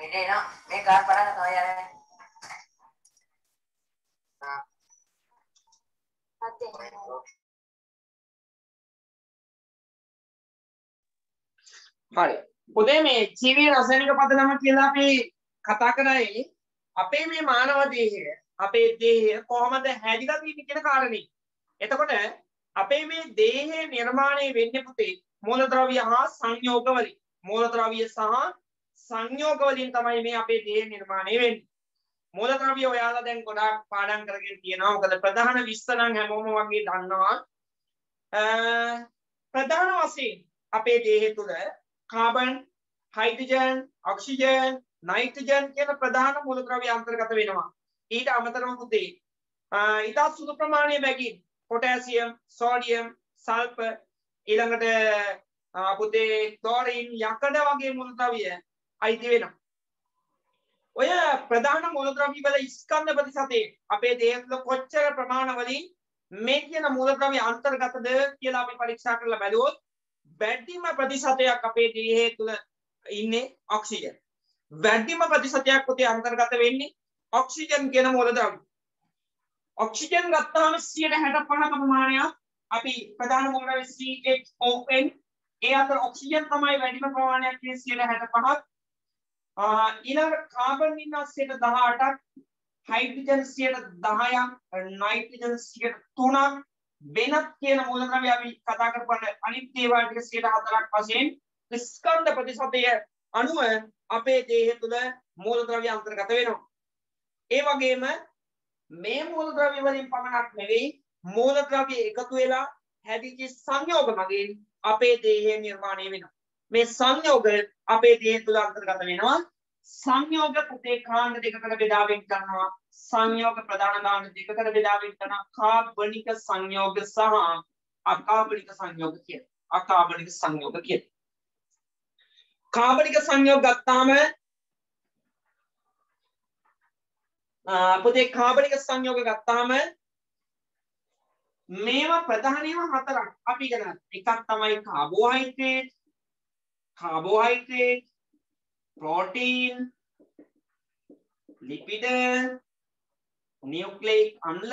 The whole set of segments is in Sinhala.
ini no මේ කාර් පටන් ගන්නවා යාර හරි. පොතේ මේ ජීවී රසායනික පදනම කියලා අපි කතා කරන්නේ අපේ මේ මානව දේහය අපේ දේහය කොහොමද හැදිලා තියෙන්නේ කියන කාරණේ. එතකොට අපේ මේ දේහය නිර්මාණය වෙන්නේ පුතේ මූලද්‍රව්‍ය හා සංයෝග වලින්. මූලද්‍රව්‍ය සහ සංයෝග වලින් තමයි මේ අපේ දේහය නිර්මාණය වෙන්නේ. මූලද්‍රව්‍ය ඔයාලා දැන් ගොඩාක් පාඩම් කරගෙන තියෙනවා. මොකද ප්‍රධාන විස්තර නම් හැමෝම වගේ දන්නවා. ප්‍රධාන වශයෙන් අපේ දේහය තුළ කාබන් හයිඩ්‍රජන් ඔක්සිජන් නයිට්‍රජන් කියන ප්‍රධාන මූලද්‍රව්‍ය අන්තර්ගත වෙනවා. ඊට අමතරව පුතේ ඉතා සුදු ප්‍රමාණය බැගින් පොටෑසියම්, සෝඩියම්, සල්ෆර් ඊළඟට පුතේ ක්ලෝරින් යකඩ වගේ මූලද්‍රව්‍ය අයිති වෙනවා. ඔය ප්‍රධාන මූලද්‍රව්‍ය වල ස්කන්ධ ප්‍රතිශතය අපේ දේහ තුළ කොච්චර ප්‍රමාණ වලින් මේ කියන මූලද්‍රව්‍ය අන්තර්ගතද කියලා අපි පරීක්ෂා කරලා බැලුවොත් වැඩිම ප්‍රතිශතයක් අපේ දේහය තුළ ඉන්නේ ඔක්සිජන්. වැඩිම ප්‍රතිශතයක් පොතේ අන්තර්ගත වෙන්නේ ඔක්සිජන් කියන මූලද්‍රව්‍ය. ඔක්සිජන් ගත්තාම 65 ප්‍රමාණයක් අපි ප්‍රධාන මූලද්‍රව්‍ය CHON ඒ අතර ඔක්සිජන් තමයි වැඩිම ප්‍රමාණයක් කියන්නේ 65ක්. ඊළඟ කාබන් ඉන්නවා 18ක්, හයිඩ්‍රජන් 10ක්, නයිට්‍රජන් 3ක් වෙනත් කියන මූලද්‍රව්‍ය අපි කතා කරපුවාට අනිත් ඒවා ටික 104ක් වශයෙන් ස්කන්ධ ප්‍රතිශතය අනුව අපේ දේහය තුළ මූලද්‍රව්‍ය අන්තර්ගත වෙනවා. ඒ වගේම මේ මූලද්‍රව්‍ය වලින් පමණක් නෙවෙයි මූලද්‍රව්‍ය එකතු වෙලා හැදිච්ච සංයෝග මගින් අපේ දේහය නිර්මාණය වෙනවා. මේ සංයෝග අපේ දේහය තුළ අන්තර්ගත වෙනවා. සංයෝග පුතේ කාණ්ඩ දෙකකට බෙදා වෙන් කරනවා. සංයෝග ප්‍රධාන කාණ්ඩ දෙකකට බෙදා වෙන් කරනවා. කාබනික සංයෝග සහ අකාබනික සංයෝග කියලා. අකාබනික සංයෝග කියලා. කාබනික සංයෝග ගත්තාම පුතේ කාබනික සංයෝග ගත්තාම මේවා ප්‍රධානම හතරක් අපි ඉගෙන එකක් තමයි කාබෝහයිඩ්‍රේට් කාබෝහයිඩ්‍රේට් ප්‍රෝටීන් ලිපිඩ නියුක්ලෙයික් අම්ල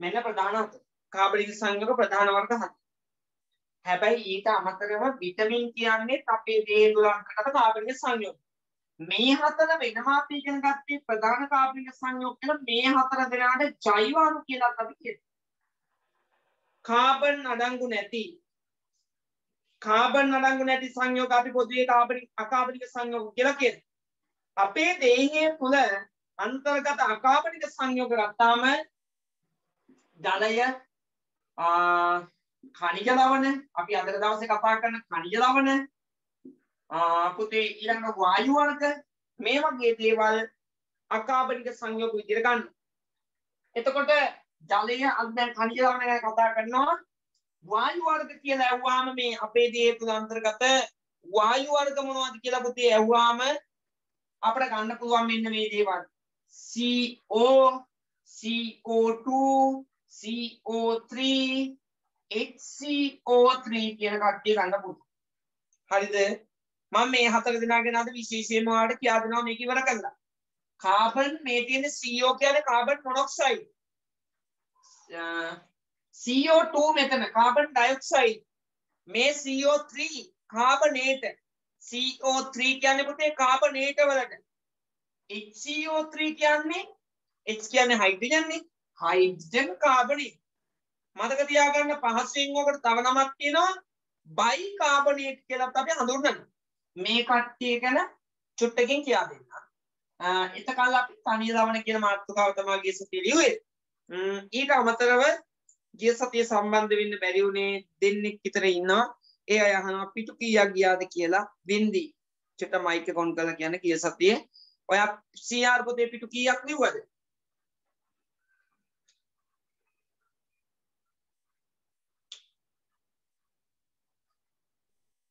මෙන්න ප්‍රධාන හතර කාබනික සංයෝග ප්‍රධාන වර්ග හතර හැබැයි ඊට අමතරව විටමින් කියන්නේ අපේ දේහ තුළ අන්තර්ගත කාබනික සංයෝග මේ හතර වෙනම අපි ඉගෙන ගත්තේ ප්‍රධාන කාබනික සංයෝග කියලා මේ හතර දෙනාට ජෛව අණු කියලා අපි කියනවා. කාබන් අඩංගු නැති කාබන් අඩංගු නැති සංයෝග අපි පොදුවේ කාබනික අකාබනික සංයෝග කියලා කියනවා. අපේ දේහය තුළ අන්තර්ගත අකාබනික සංයෝග ගත්තාම ජලය khනිජ ලවණ අපි අද දවසේ කතා කරන khනිජ ලවණ පුතේ ඊළඟ වායු වර්ග මේ වගේ දේවල් අකාබනික සංයෝග විදිහට ගන්න. එතකොට ජලය අද දැන් khනිජ ලවණ ගැන කතා කරනවා වායු වර්ග කියලා ඇහුවාම මේ අපේ දේහ තුල අන්තර්ගත වායු වර්ග මොනවද කියලා පුතේ ඇහුවාම අපිට ගන්න පුළුවන් මෙන්න මේ දේවල් CO CO2 CO3 HCO3 කියන කට්ටිය ගන්න පුළුවන්. හරිද? මම මේ හතර දෙනා ගැන අද විශේෂයෙන්ම ඔයාලට කියා දෙනවා මේක ඉවර කරලා. කාබන් මේ තියෙන CO කියන්නේ කාබන් මොනොක්සයිඩ්. CO2 මෙතන කාබන් ඩයොක්සයිඩ්. මේ CO3 කාබනේට. CO3 කියන්නේ පුතේ කාබනේට වලට. HCO3 කියන්නේ H කියන්නේ හයිඩ්‍රජන් නේ. Hydrogen carbonate. මතක තියාගන්න පහසුවෙන් ඔකට තව නමක් තියෙනවා බයි කාබනේට් කියලා අපි හඳුන්වනවා. මේ කට්ටිය ගැන චුට්ටකින් කියා දෙන්න. එතකල් අපි තනිය ලවණ කියන මාතෘකාව තමයි ගිය සතියේ ලිව්වේ. ඊට අමතරව ගිය සතිය සම්බන්ධ වෙන්න බැරි වුණේ දෙන්නෙක් විතර ඉන්නවා. ඒ අය අහනවා පිටු කීයක් ගියාද කියලා බින්දි. චුට්ට මයික් එක ඔන් කරලා කියන්න ගිය සතියේ. ඔයා CR පොතේ පිටු කීයක් ලිව්වද?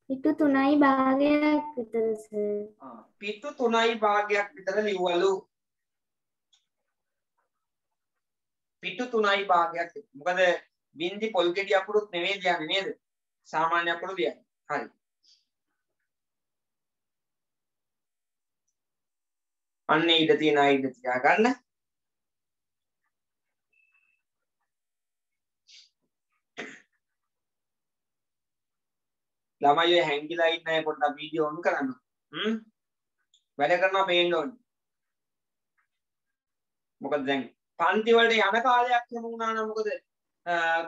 පිටු තුනයි භාගයක් විතර පිටු තුනයි භාගයක් විතර ලිව්වලු පිටු තුනයි භාගයක් මොකද බින්දි පොල් ගෙඩි අකුරුත් නෙවෙයි ලියන්නේ නේද? සාමාන්‍ය අකුරු ලියන්නේ හරි. අන්න ඉඩ තියෙන අය ඉඩ තියාගන්න. ළමයි ඔය හැංගිලා ඉන්න අය පොඩ්ඩක් වීඩියෝ ඔන් කරන්න. හ්ම්? වැඩ කරනවා පේන්න ඕනේ. මොකද දැන් පන්ති වලට යන කාලයක් එහෙම වුණා නම් මොකද?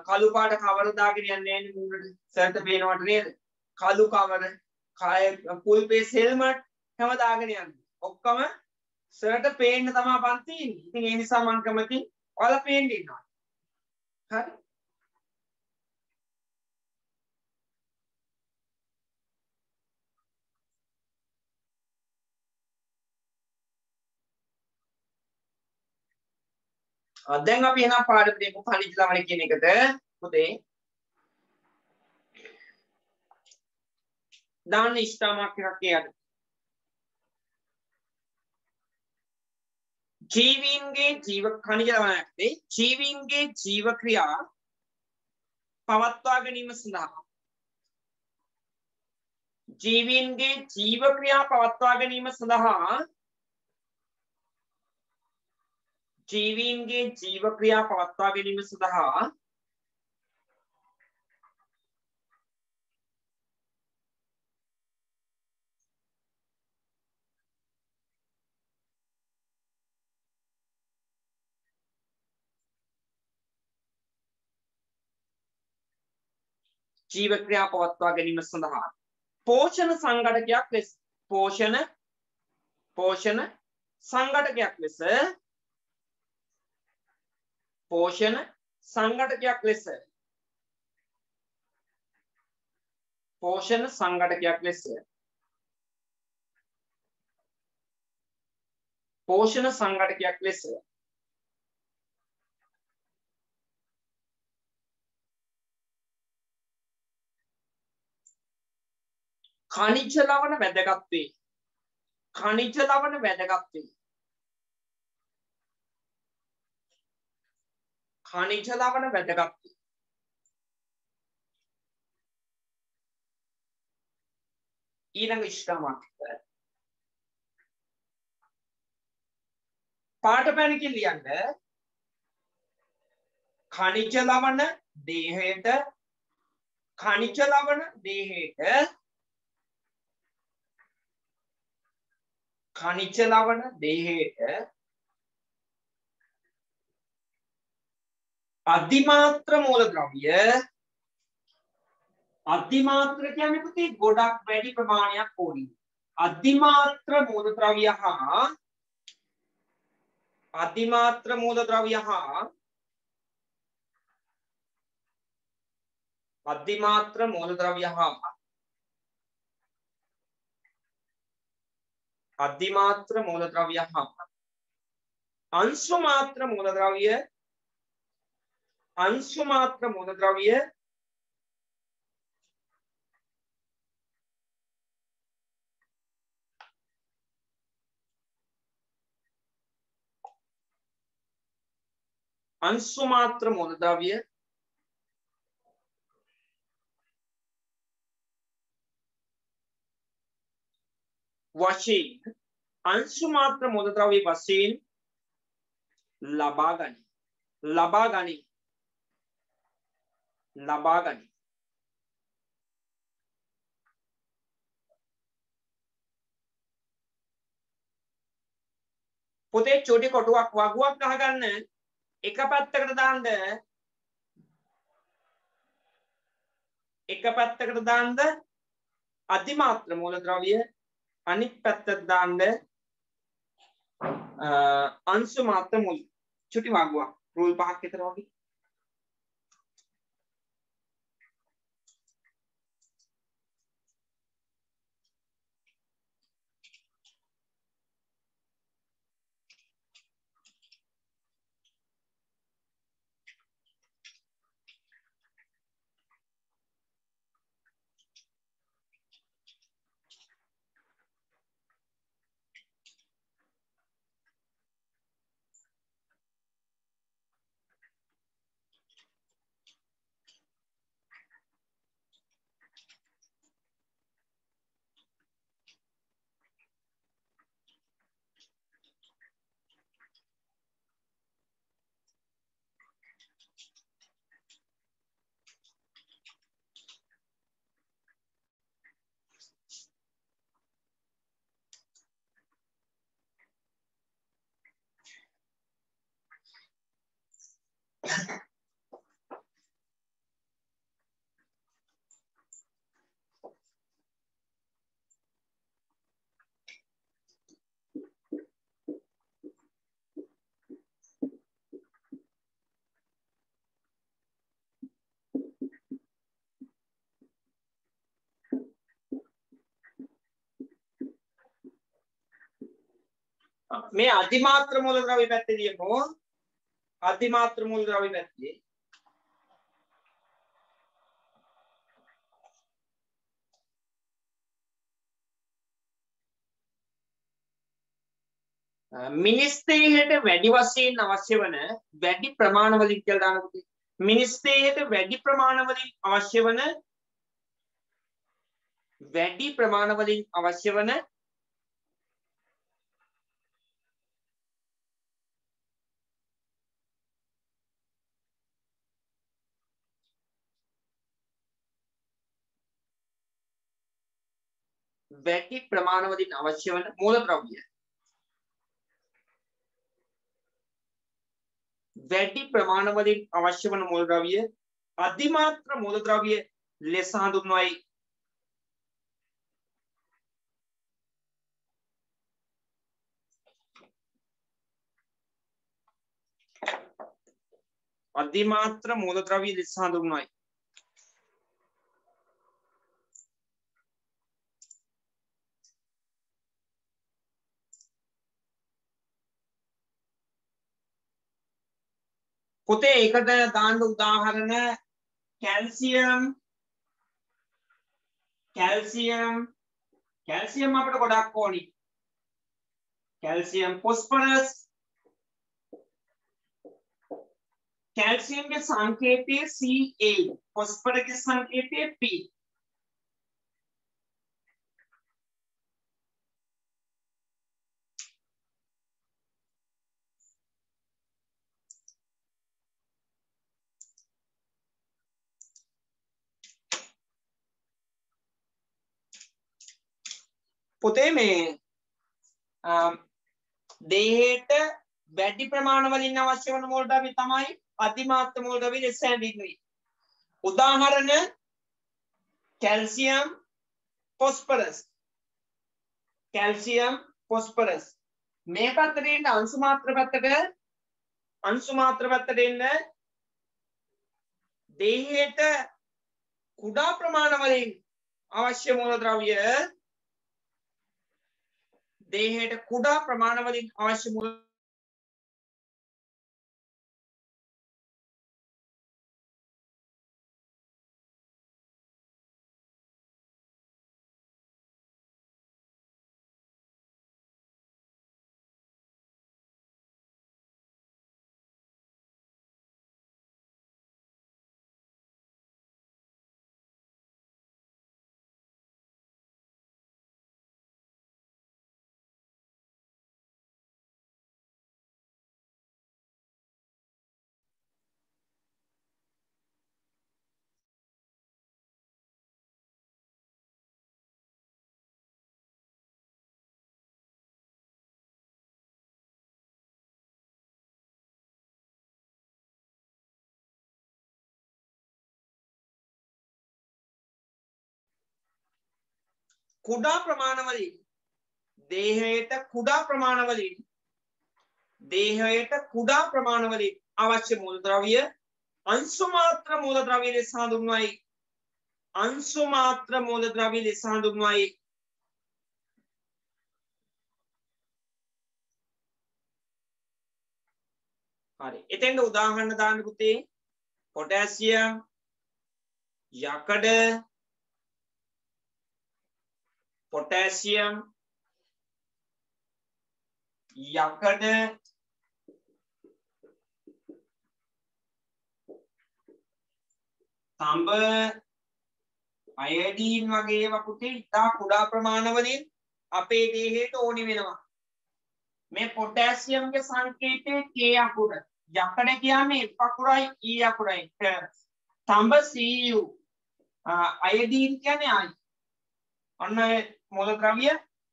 කළු පාට කවර දාගෙන යන්නේ නැහැ මූණට. සර්ට පේනවට නේද? කළු කවර කාය ෆුල් පේස් හෙල්මට් හැම දාගෙන යන්නේ. ඔක්කොම සර්ට පේන්න තමයි පන්ති ඉන්නේ. ඉතින් ඒ නිසා මම කැමති ඔයාලා පේන්න ඉන්නවා. හරි? දැන් අපි එහෙනම් පාඩම දෙමු කනිජ ලවණ කියන එකට පුතේ. දාන්න ඉස්තාමක් එකක් එයට. ජීවීන්ගේ ජීව කනිජ ලවණයක්දී ජීවීන්ගේ ජීව ක්‍රියා පවත්වා ගැනීම සඳහා ජීවීන්ගේ ජීව ක්‍රියා පවත්වා ගැනීම සඳහා ජීවීන්ගේ ජීව ක්‍රියා පවත්වා ගැනීම සඳහා ජීව ක්‍රියා පවත්වා ගැනීම සඳහා පෝෂණ සංඝටකයක් ලෙස පෝෂණ පෝෂණ සංඝටකයක් ලෙස පෝෂණ සංඝටකයක් ලෙස. පෝෂණ සංඝටකයක් ලෙස. පෝෂණ සංඝටකයක් ලෙස. කනිජ ලවණ වැදගත් වේ. කනිජ ලවණ වැදගත් වේ. Khaniජ ලවණ වැදගත් ඊළඟ ඉෂ්ඨාමක් පාට පැනකින් ලියන්න. khනිජ ලවණ දේහයට khනිජ ලවණ දේහයට khනිජ ලවණ දේහයට අධිමාත්‍ර මූලද්‍රව්‍ය අධිමාත්‍ර කියන්නේ පුතේ ගොඩක් වැඩි ප්‍රමාණයක් ඕනි. අධිමාත්‍ර මූලද්‍රව්‍ය හා අධිමාත්‍ර මූලද්‍රව්‍ය හා අධිමාත්‍ර මූලද්‍රව්‍ය හා අධිමාත්‍ර මූලද්‍රව්‍ය හා අංශු මාත්‍ර මූලද්‍රව්‍ය अंशुमात्र मूलद्रव्य अंशुमात्र मूलद्रव्य। वशी अंशुमात्र मूलद्रव्य वशी लबागानी। लबागानी। ලබා ගනි. පොතේ චොටි කොටුවක් වගුවක් ගහගන්න එක පැත්තකට දාන්න. එක පැත්තකට දාන්න අධිමාත්‍ර මූලද්‍රව්‍ය අනිත් පැත්තට දාන්න අංශු මාත්‍ර මූල. චුටි වගුවක්. රූල් පහක් විතර වගේ. මේ අධිමාත්‍ර මූලද්‍රව්‍ය පැත්තේදී යමු අධිමාත්‍ර මූලද්‍රව්‍ය පැත්තේ. මිනිස් දේහයට වැඩි වශයෙන් අවශ්‍ය වන වැඩි ප්‍රමාණවලින් කියලා දාන පුතේ මිනිස් දේහයට වැඩි ප්‍රමාණවලින් අවශ්‍ය වන වැඩි ප්‍රමාණවලින් අවශ්‍ය වන වැඩි ප්‍රමාණවලින් අවශ්‍ය වන මූලද්‍රව්‍ය වැඩි ප්‍රමාණවලින් අවශ්‍ය වන මූලද්‍රව්‍ය අධිමාත්‍ර මූලද්‍රව්‍ය ලෙස හඳුන්වයි. අධිමාත්‍ර මූලද්‍රව්‍ය ලෙස හඳුන්වයි. පොතේ ඒකට දාන්න උදාහරණ කැල්සියම් කැල්සියම් කැල්සියම් අපිට ගොඩක් ඕනි කැල්සියම් ෆොස්ෆරස් කැල්සියම්ගේ සංකේතය Ca ෆොස්ෆරස්ගේ සංකේතය P පොතේ මේ දේහයට වැඩි ප්‍රමාණවලින් අවශ්‍ය වන මෝල්ඩාවි තමයි අධිමාත්ත මෝල්ඩවි ලෙස හැඳින්වෙයි. උදාහරණ කැල්සියම් පොස්පරස් කැල්සියම් පොස්පරස් මේ පැත්තට අංශු මාත්‍ර පැත්තට. අංශු මාත්‍ර පැත්තට එන්න දේහයට කුඩා ප්‍රමාණවලින් අවශ්‍ය මූලද්‍රව්‍ය දේහයට කුඩා ප්‍රමාණවලින් අවශ්‍ය මුල කුඩා ප්‍රමාණවලින් දේහයට කුඩා ප්‍රමාණවලින් දේහයට කුඩා ප්‍රමාණවලින් අවශ්‍ය මූලද්‍රව්‍ය අංශු මාත්‍ර මූලද්‍රව්‍ය ලෙස හඳුන්වයි. අංශු මාත්‍ර මූලද්‍රව්‍ය ලෙස හඳුන්වයි. හරි. එතෙන්ට උදාහරණ දාන්න පුතේ. පොටෑසියම් යකඩ පොටෑසියම් යකඩ තඹ අයඩීන් වගේ වකුටේ ඉතා කුඩා ප්‍රමාණවලින් අපේ දේහයට ඕනි වෙනවා. මේ පොටෑසියම්ගේ සංකේතය K අකුර. යකඩ කියන්නේ F අකුරයි E අකුරයි. තඹ Cu අයඩීන් කියන්නේ I. ඔන්න මූලද්‍රව්‍ය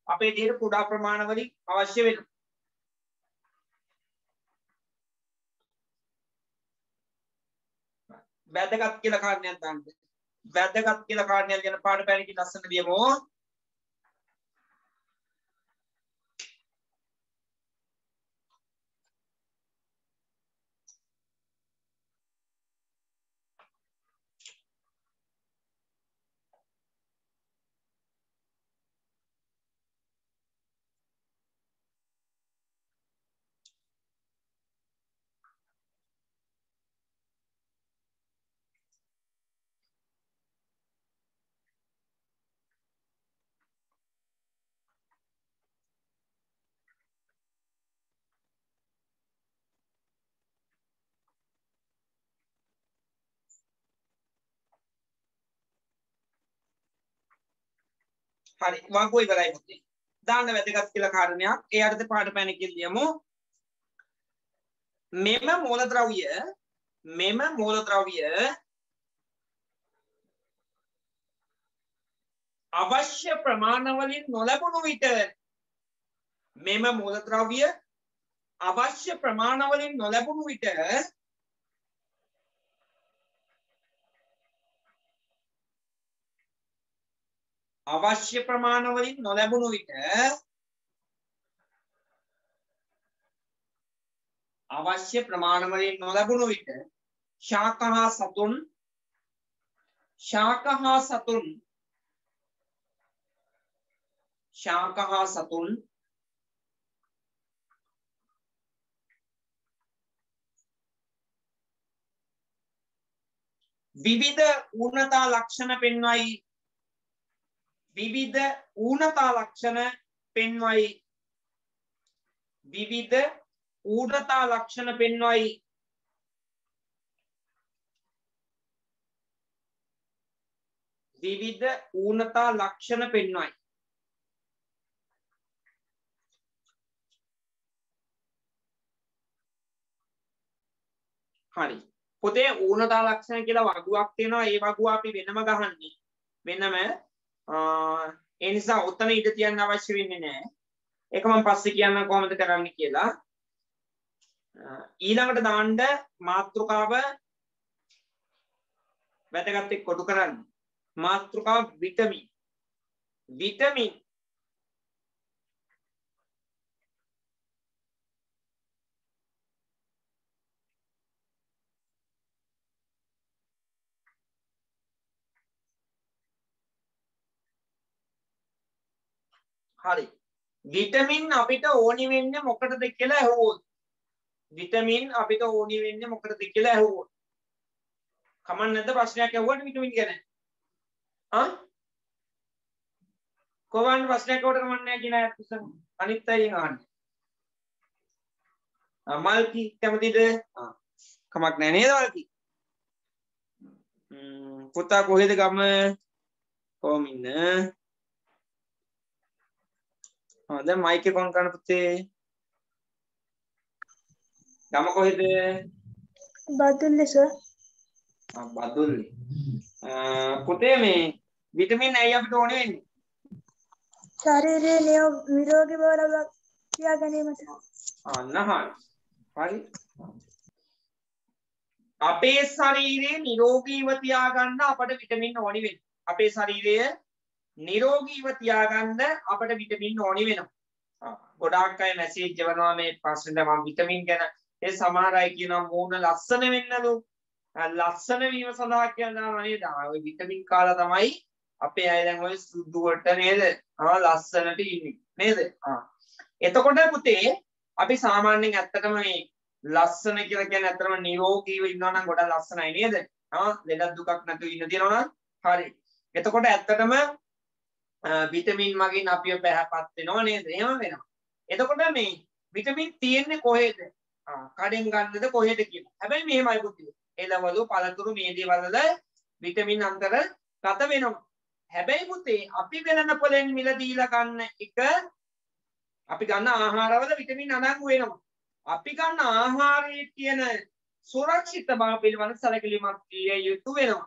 අපේ දේහයට කුඩා ප්‍රමාණවලින් අවශ්‍ය වෙනවා වැදගත් කියලා කාරණයක් දාන්න. වැදගත් කියලා කාරණයක් ගැන පාඩ පැනකින් ලස්සන ලියමු. හරි වගෝ ඉවරයි පුතේ. දාන්න වැදගත් කියලා කාරණයක්. ඒ අර්ථ පාඩ පැනකින් ලියමු. මෙම මූලද්‍රව්‍ය මෙම මූලද්‍රව්‍ය අවශ්‍ය ප්‍රමාණවලින් නොලැබුණු විට මෙම මූලද්‍රව්‍ය අවශ්‍ය ප්‍රමාණවලින් නොලැබුණු විට අවශ්‍ය ප්‍රමාණවලින් නොලැබුණු විට අවශ්‍ය ප්‍රමාණවලින් නොලැබුණු විට ශාක හා සතුන් ශාක හා සතුන් ශාක හා සතුන් විවිධ ඌනතා ලක්ෂණ පෙන්වයි විවිධ ඌනතා ලක්ෂණ පෙන්වයි. විවිධ ඌනතා ලක්ෂණ පෙන්වයි. විවිධ ඌනතා ලක්ෂණ පෙන්වයි. හරි. පොතේ ඌනතා ලක්ෂණ කියලා වගුවක් තියෙනවා. ඒ වගුව අපි වෙනම ගහන්නේ. වෙනම ඒ නිසා උත්තන ඉඩ තියන්න අවශ්‍ය වෙන්නේ නැහැ. ඒක මම පස්සේ කියන්නම් කොහොමද කරන්න කියලා. ඊළඟට දාන්න මාතෘකාව වැදගත් එක්ක කොටු කරන්න. මාතෘකාව විටමින්. විටමින් හරි. විටමින් අපිට ඕනි වෙන්නේ මොකටද කියලා ඇහුවොත්. විටමින් අපිට ඕනි වෙන්නේ මොකටද කියලා ඇහුවොත්. කමක් නැද්ද ප්‍රශ්නයක් ඇහුවට විටමින් ගැන? ආ? කොහොමද ප්‍රශ්නයක් ඇහුවට කමක් නැහැ කියන අයත් උසන් අනිත් අයගෙන් අහන්න. මල්කි කැමතිද? ආ. කමක් නැහැ නේද මල්කි? පුතා කොහෙද ගම? කොහොම ඉන්න? දැන් මයික් එක ඔන් කරන්න පුතේ. ගම කොහෙද? බදුල්ලේ සර්. බදුල්ලේ. පුතේ මේ විටමින් ඇයි අපිට ඕනේ වෙන්නේ? ශරීරයේ නිරෝගී බව ලබා කියා ගැනීමට. අන්න. හරි. අපේ ශරීරයේ නිරෝගීව තියාගන්න අපට විටමින් ඕනි වෙන්නේ. අපේ ශරීරය නිරෝගීව තියාගන්න අපට විටමින් ඕනි වෙනවා. ගොඩාක් අය මැසේජ් එවනවා මේ ප්‍රශ්නෙට මම විටමින් ගැන ඒ සමහර අය කියනවා මූණ ලස්සන වෙන්නලු. ලස්සන වීම සඳහා කියනවා නේද? ඔය විටමින් කාලා තමයි අපේ අය දැන් ඔය සුදුවට නේද? ආ ලස්සනට ඉන්නේ. නේද? ආ. එතකොට පුතේ අපි සාමාන්‍යයෙන් ඇත්තටම මේ ලස්සන කියලා කියන්නේ ඇත්තටම නිරෝගීව ඉන්නවා නම් ගොඩක් ලස්සනයි නේද? ආ ලෙඩක් දුකක් නැතුව ඉන්න තියෙනවා නම් හරි. එතකොට ඇත්තටම විටමින් මගින් අපිව පැහැපත් වෙනවා නේද? එහෙම වෙනවා. එතකොට මේ විටමින් තියෙන්නේ කොහෙද? කඩෙන් ගන්නද කොහෙද කියලා. හැබැයි මෙහෙමයි පුතේ. එළවලු පළතුරු මේ දේවල් වල විටමින් අන්තර ගත වෙනවා. හැබැයි පුතේ අපි වෙළඳ පොලෙන් මිල දීලා ගන්න එක අපි ගන්න ආහාරවල විටමින් අඩංගු වෙනවා. අපි ගන්න ආහාරයේ තියෙන සුරක්ෂිත බව පිළිබඳ සැලකිලිමත් විය යුතු වෙනවා.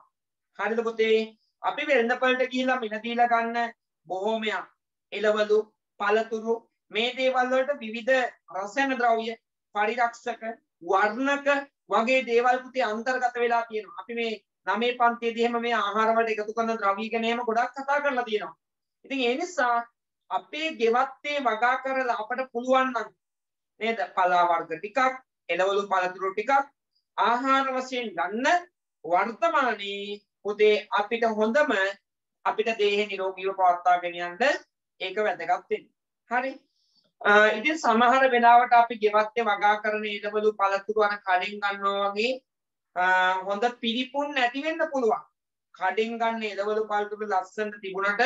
හරිද පුතේ? අපි වෙළඳපළට ගිහිල්ලා මිල දීලා ගන්න බොහෝමයක් එළවලු පළතුරු මේ දේවල් වලට විවිධ රසයන ද්‍රව්‍ය පරිරක්ෂක වර්ණක වගේ දේවල් පුතේ අන්තර්ගත වෙලා තියෙනවා. අපි මේ නවයේ පන්තියේදී එහෙම මේ ආහාර වලට එකතු කරන ද්‍රව්‍ය ගැන එහෙම ගොඩක් කතා කරලා තියෙනවා. ඉතින් ඒ නිසා අපේ ගෙවත්තේ වගා කරලා අපට පුළුවන් නම් නේද පලා වර්ග ටිකක් එළවලු පළතුරු ටිකක් ආහාර වශයෙන් ගන්න වර්තමානයේ පුතේ අපිට හොඳම අපිට දේහ නිරෝගීව පවත්වාගෙන යන්න ඒක වැදගත් වෙන්නේ. හරි. ඉතින් සමහර වෙලාවට අපි ගෙවත්තේ වගා කරන එළවලු පළතුරු අන කඩෙන් ගන්නවා වගේ හොඳ පිළිපුන් නැති වෙන්න පුළුවන්. කඩෙන් ගන්න එළවලු පළතුරු ලස්සනට තිබුණට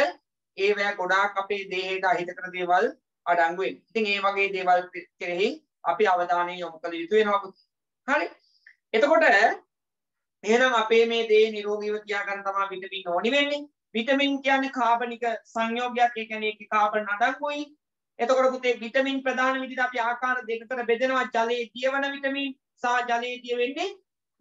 ඒවැ ගොඩාක් අපේ දේහයට අහිත කර දේවල් අඩංගු වෙනවා. ඉතින් ඒ වගේ දේවල් කෙරෙහි අපි අවධානය යොමු කළ යුතු වෙනවා. හරි. එතකොට එහෙනම් අපේ මේ දේ නිරෝගීව තියාගන්න තමයි විටමින් ඕනි වෙන්නේ. විටමින් කියන්නේ කාබනික සංයෝගයක්. ඒ කියන්නේ ඒකේ කාබන් අඩංගුයි. එතකොට පුතේ විටමින් ප්‍රධාන විදිහට අපි ආකාර දෙකකට බෙදෙනවා. ජලයේ තියවන විටමින් සහ ජලයේ තියවෙන්නේ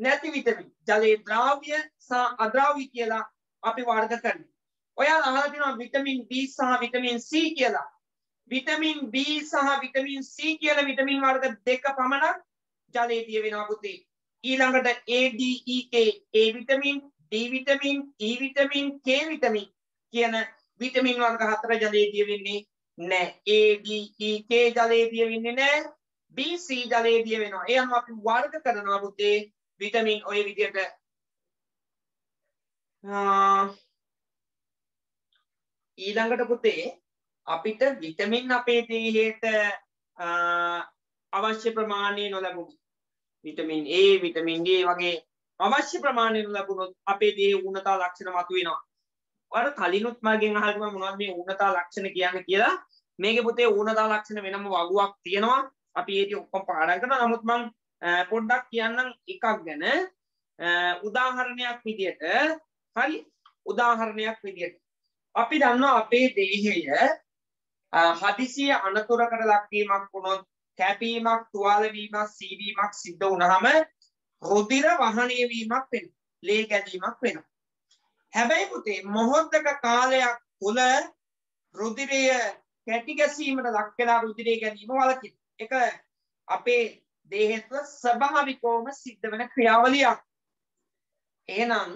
නැති විටමින්. ජලයේ ද්‍රාව්‍ය සහ අද්‍රාව්‍ය කියලා අපි වර්ග කරනවා. ඔයාලා අහලා තියෙනවා විටමින් B සහ විටමින් C කියලා. විටමින් B සහ විටමින් C කියන විටමින් වර්ග දෙක පමණක් ජලයේ තියවෙනවා පුතේ. ඊළඟට A D E K A vitamin D vitamin E vitamin e K vitamin කියන විටමින් වර්ග හතර ජලයේ තියවෙන්නේ නැහැ. A D E K ජලයේ තියවෙන්නේ නැහැ. B C ජලයේ තියවෙනවා. ඒ අනුව අපි වර්ග කරනවා පුතේ විටමින් ඔය විදිහට ඊළඟට පුතේ අපිට විටමින් අපේ දේහයට අවශ්‍ය ප්‍රමාණය නොලැබුණු විටමින් A විටමින් D වගේ අවශ්‍ය ප්‍රමාණය නොලැබුණොත් අපේ දේහේ ඌනතා ලක්ෂණ මතුවෙනවා. ඔයාලා කලිනුත් මගෙන් අහලා තිබුණා මොනවද මේ ඌනතා ලක්ෂණ කියන්නේ කියලා. මේකේ පුතේ ඌනතා ලක්ෂණ වෙනම වගුවක් තියෙනවා. අපි ඒක ඔක්කොම පාඩම් කරනවා. නමුත් මම පොඩ්ඩක් කියන්නම් එකක් ගැන. උදාහරණයක් විදියට හරි උදාහරණයක් විදියට අපි දන්නවා අපේ දේහය හදිසිය අනතුරකට ලක්වීමක් වුණොත් කැපීමක් තුවාලවීමක් සීවීමක් සිද්ධ වුණහම රුධිර වහනය වීමක් වෙන ලේ ගැනීමක් වෙනවා. හැබැයි පුතේ මොහොත්තක කාලයක් තුළ රුධිරය කැටි ගැසීමට ලක්වෙලා රුධිරය ගැනීම වලකින එක අපේ දේහෙත්ව ස්වභාවිකෝම සිද්ධ වෙන ක්‍රියාවලියක්. එහෙනම්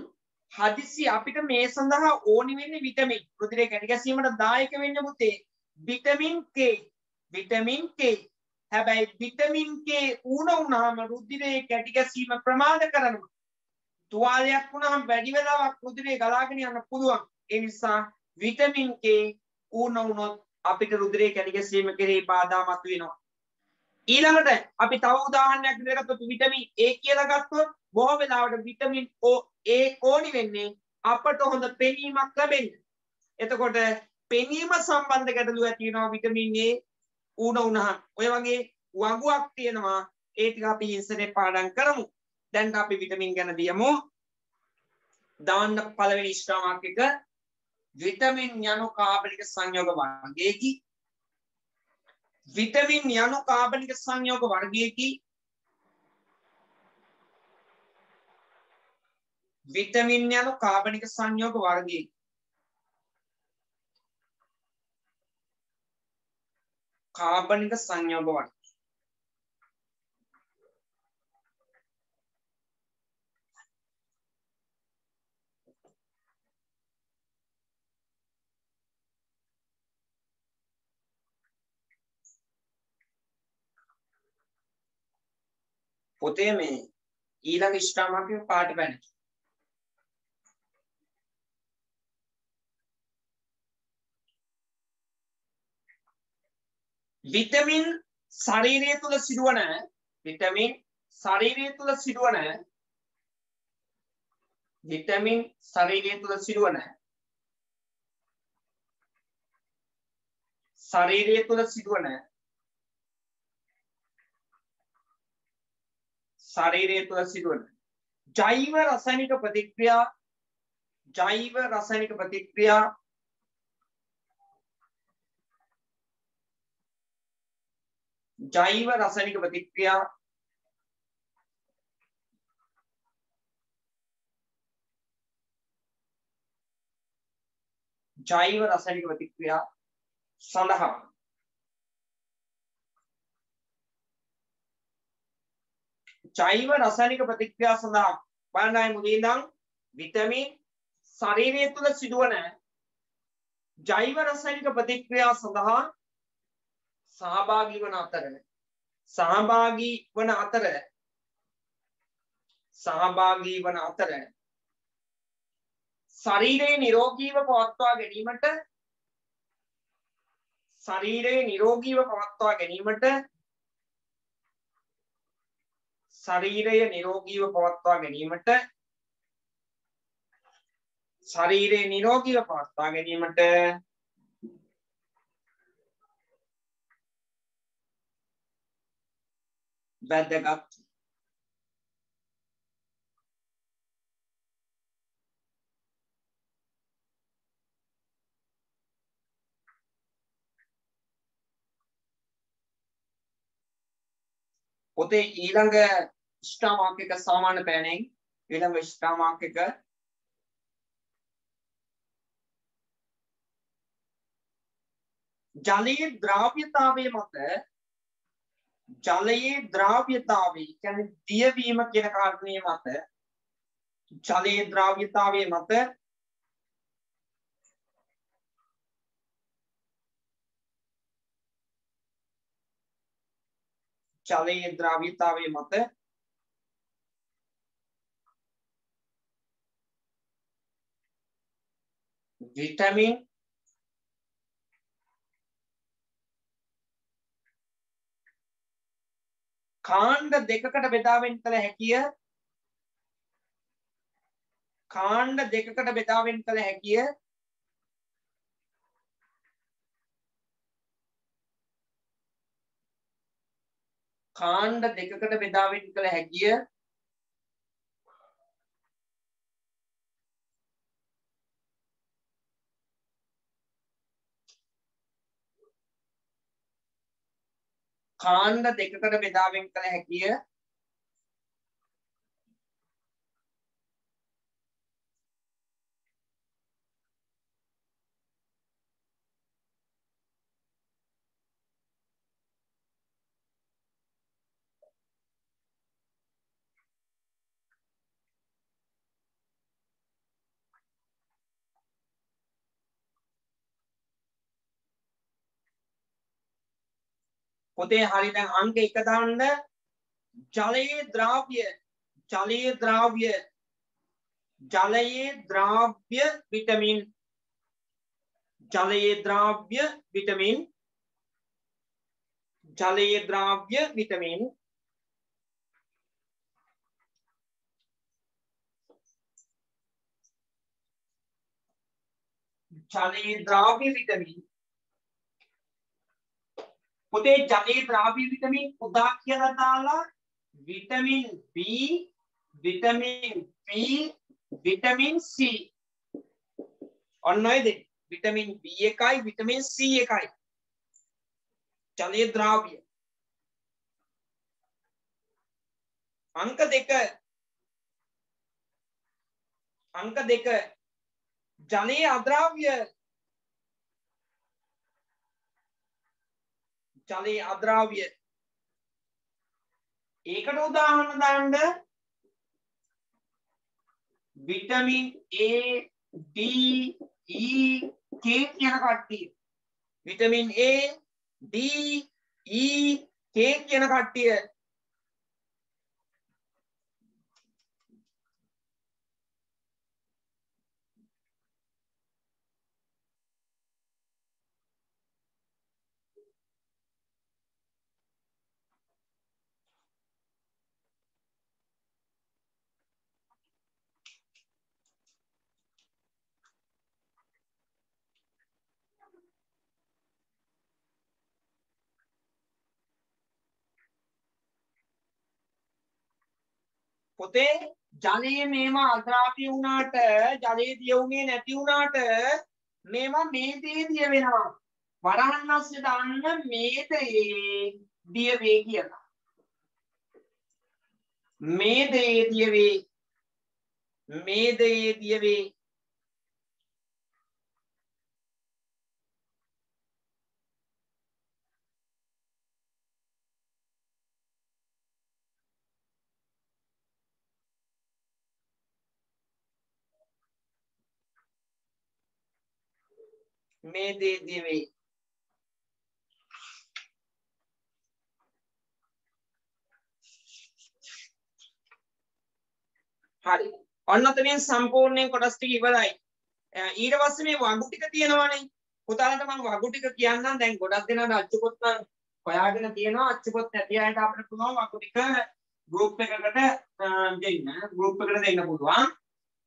හදිසි අපිට මේ සඳහා ඕනි වෙන්නේ විටමින් රුධිරය කැටි ගැසීමට දායක වෙන්න පුතේ විටමින් K විටමින් K හැබැයි විටමින් K ඌණ වුණාම රුධිරයේ කැටි ගැසීම ප්‍රමාද කරනවා. තුවාලයක් වුණාම වැඩි වෙලාවක් රුධිරය ගලාගෙන යන්න පුළුවන්. ඒ නිසා විටමින් K ඌණ වුණොත් අපිට රුධිරයේ කැටි ගැසීම කෙරෙහි බාධා මතුවෙනවා. ඊළඟට අපි තව උදාහරණයක් විදිහට ගත්තොත් විටමින් A කියලා ගත්තොත් බොහෝ වෙලාවට විටමින් O A ඕනි වෙන්නේ අපට හොඳ පෙනීමක් ලැබෙන්න. එතකොට පෙනීම සම්බන්ධ ගැටලු ඇති වෙනවා විටමින් A ඌණ වුණාම. ඔය වගේ වගුවක් තියෙනවා ඒ ටික අපි ඉස්සරේ පාඩම් කරමු. දැන් අපි විටමින් ගැන දියමු. දාන්න පළවෙනි ඉස්ටාමක් එක විටමින් යනු කාබනික සංයෝග වර්ගයකි. විටමින් යනු කාබනික සංයෝග වර්ගයකි. විටමින් යනු කාබනික සංයෝග වර්ගයකි. කාබනික සංයෝග වර්ග පොතේ මේ ඊළඟ ඉෂ්ඨාමාර්ගයේ පාට බැන විටමින් ශරීරය තුළ සිදුවන විටමින් ශරීරය තුළ සිදුවන විටමින් ශරීරය තුළ සිදුවන. ශරීරය තුළ සිදුවන ශරීරය තුළ සිදුවන. ජෛව රසායනික ප්‍රතික්‍රියා ජෛව රසායනික ප්‍රතික්‍රියා ජෛව රසායනික ප්‍රතික්‍රියා ජෛව රසායනික ප්‍රතික්‍රියා සඳහා ජෛව රසායනික ප්‍රතික්‍රියා සඳහා බලන්න ආයේ මුලින් ඉඳන් විටමින් ශරීරය තුළ සිදුවන ජෛව රසායනික ප්‍රතික්‍රියා සඳහා සහභාගී වන අතර සහභාගී වන අතර සහභාගී වන අතර ශරීරයේ නිරෝගීව පවත්වා ගැනීමට ශරීරයේ නිරෝගීව පවත්වා ගැනීමට ශරීරය නිරෝගීව පවත්වා ගැනීමට ශරීරයේ නිරෝගීව පවත්වා ගැනීමට වැදගත්. පොතේ ඊළඟ ස්ටාමාක් එක සාමාන්‍ය පෑනෙන් ඊළඟ ස්ටාමාක් එක ජලයේ ද්‍රාව්‍යතාවය මත ජලයේ ද්‍රාව්‍යතාවය කියන්නේ දියවීම කියන කාරණය මත ජලයේ ද්‍රාව්‍යතාවය මත ජලයේ ද්‍රාව්‍යතාවය මත විටමින් කාණ්ඩ දෙකකට බෙදාවෙන් කළ හැකිය? කාණ්ඩ දෙකකට බෙදාවෙන් කළ හැකිය? කාණ්ඩ දෙකකට බෙදාවෙන් කළ හැකිය? කාණ්ඩ දෙකකට බෙදාවෙන් කළ හැකිය. පොතේ හරි දැන් අංක 1 දාන්න. ජලයේ ද්‍රාව්‍ය ජලයේ ද්‍රාව්‍ය ජලයේ ද්‍රාව්‍ය විටමින් ජලයේ ද්‍රාව්‍ය විටමින් ජලයේ ද්‍රාව්‍ය විටමින් ජලයේ ද්‍රාව්‍ය විටමින් පොතේ ජලයේ ද්‍රාව්‍ය විටමින් උදා කියලා දාලා vitamin B vitamin P vitamin C. ඔන්න ඔය දෙක. විටමින් B එකයි විටමින් C එකයි. ජලයේ ද්‍රාව්‍ය අංක දෙක. අංක දෙක. ජලයේ අද්‍රාව්‍ය ජලයේ අද්‍රාව්‍ය. ඒකට උදාහරණ දාන්න. Vitamin A D E K කියන කට්ටිය. Vitamin A D E K කියන කට්ටිය. පොතේ ජලයේ මේවා අද්‍රාව්‍ය වුණාට ජලයේ දිය වුණේ නැති වුණාට මේවා මේදේ දිය වෙනවා වරහන් අස්සේ දාන්න මේදේ දිය වේ කියලා. මේදේ දිය වේ මේදේ දිය වේ මේ දේ දිවෙයි හරි. ඔන්න ඔතනින් සම්පූර්ණයෙන් කොටස් ටික ඉවරයි. ඊට පස්සේ මේ වගු ටික තියෙනවානේ. පුතාලට මම වගු ටික කියන්නම්. දැන් ගොඩක් දෙනාට අච්චු පොත් නම් හොයාගෙන තියෙනවා. අච්චු පොත් නැති අයට අපිට පුළුවන් වගු ටික ගෲප් එකකට දෙන්න. ගෲප් එකට දෙන්න පුළුවන්.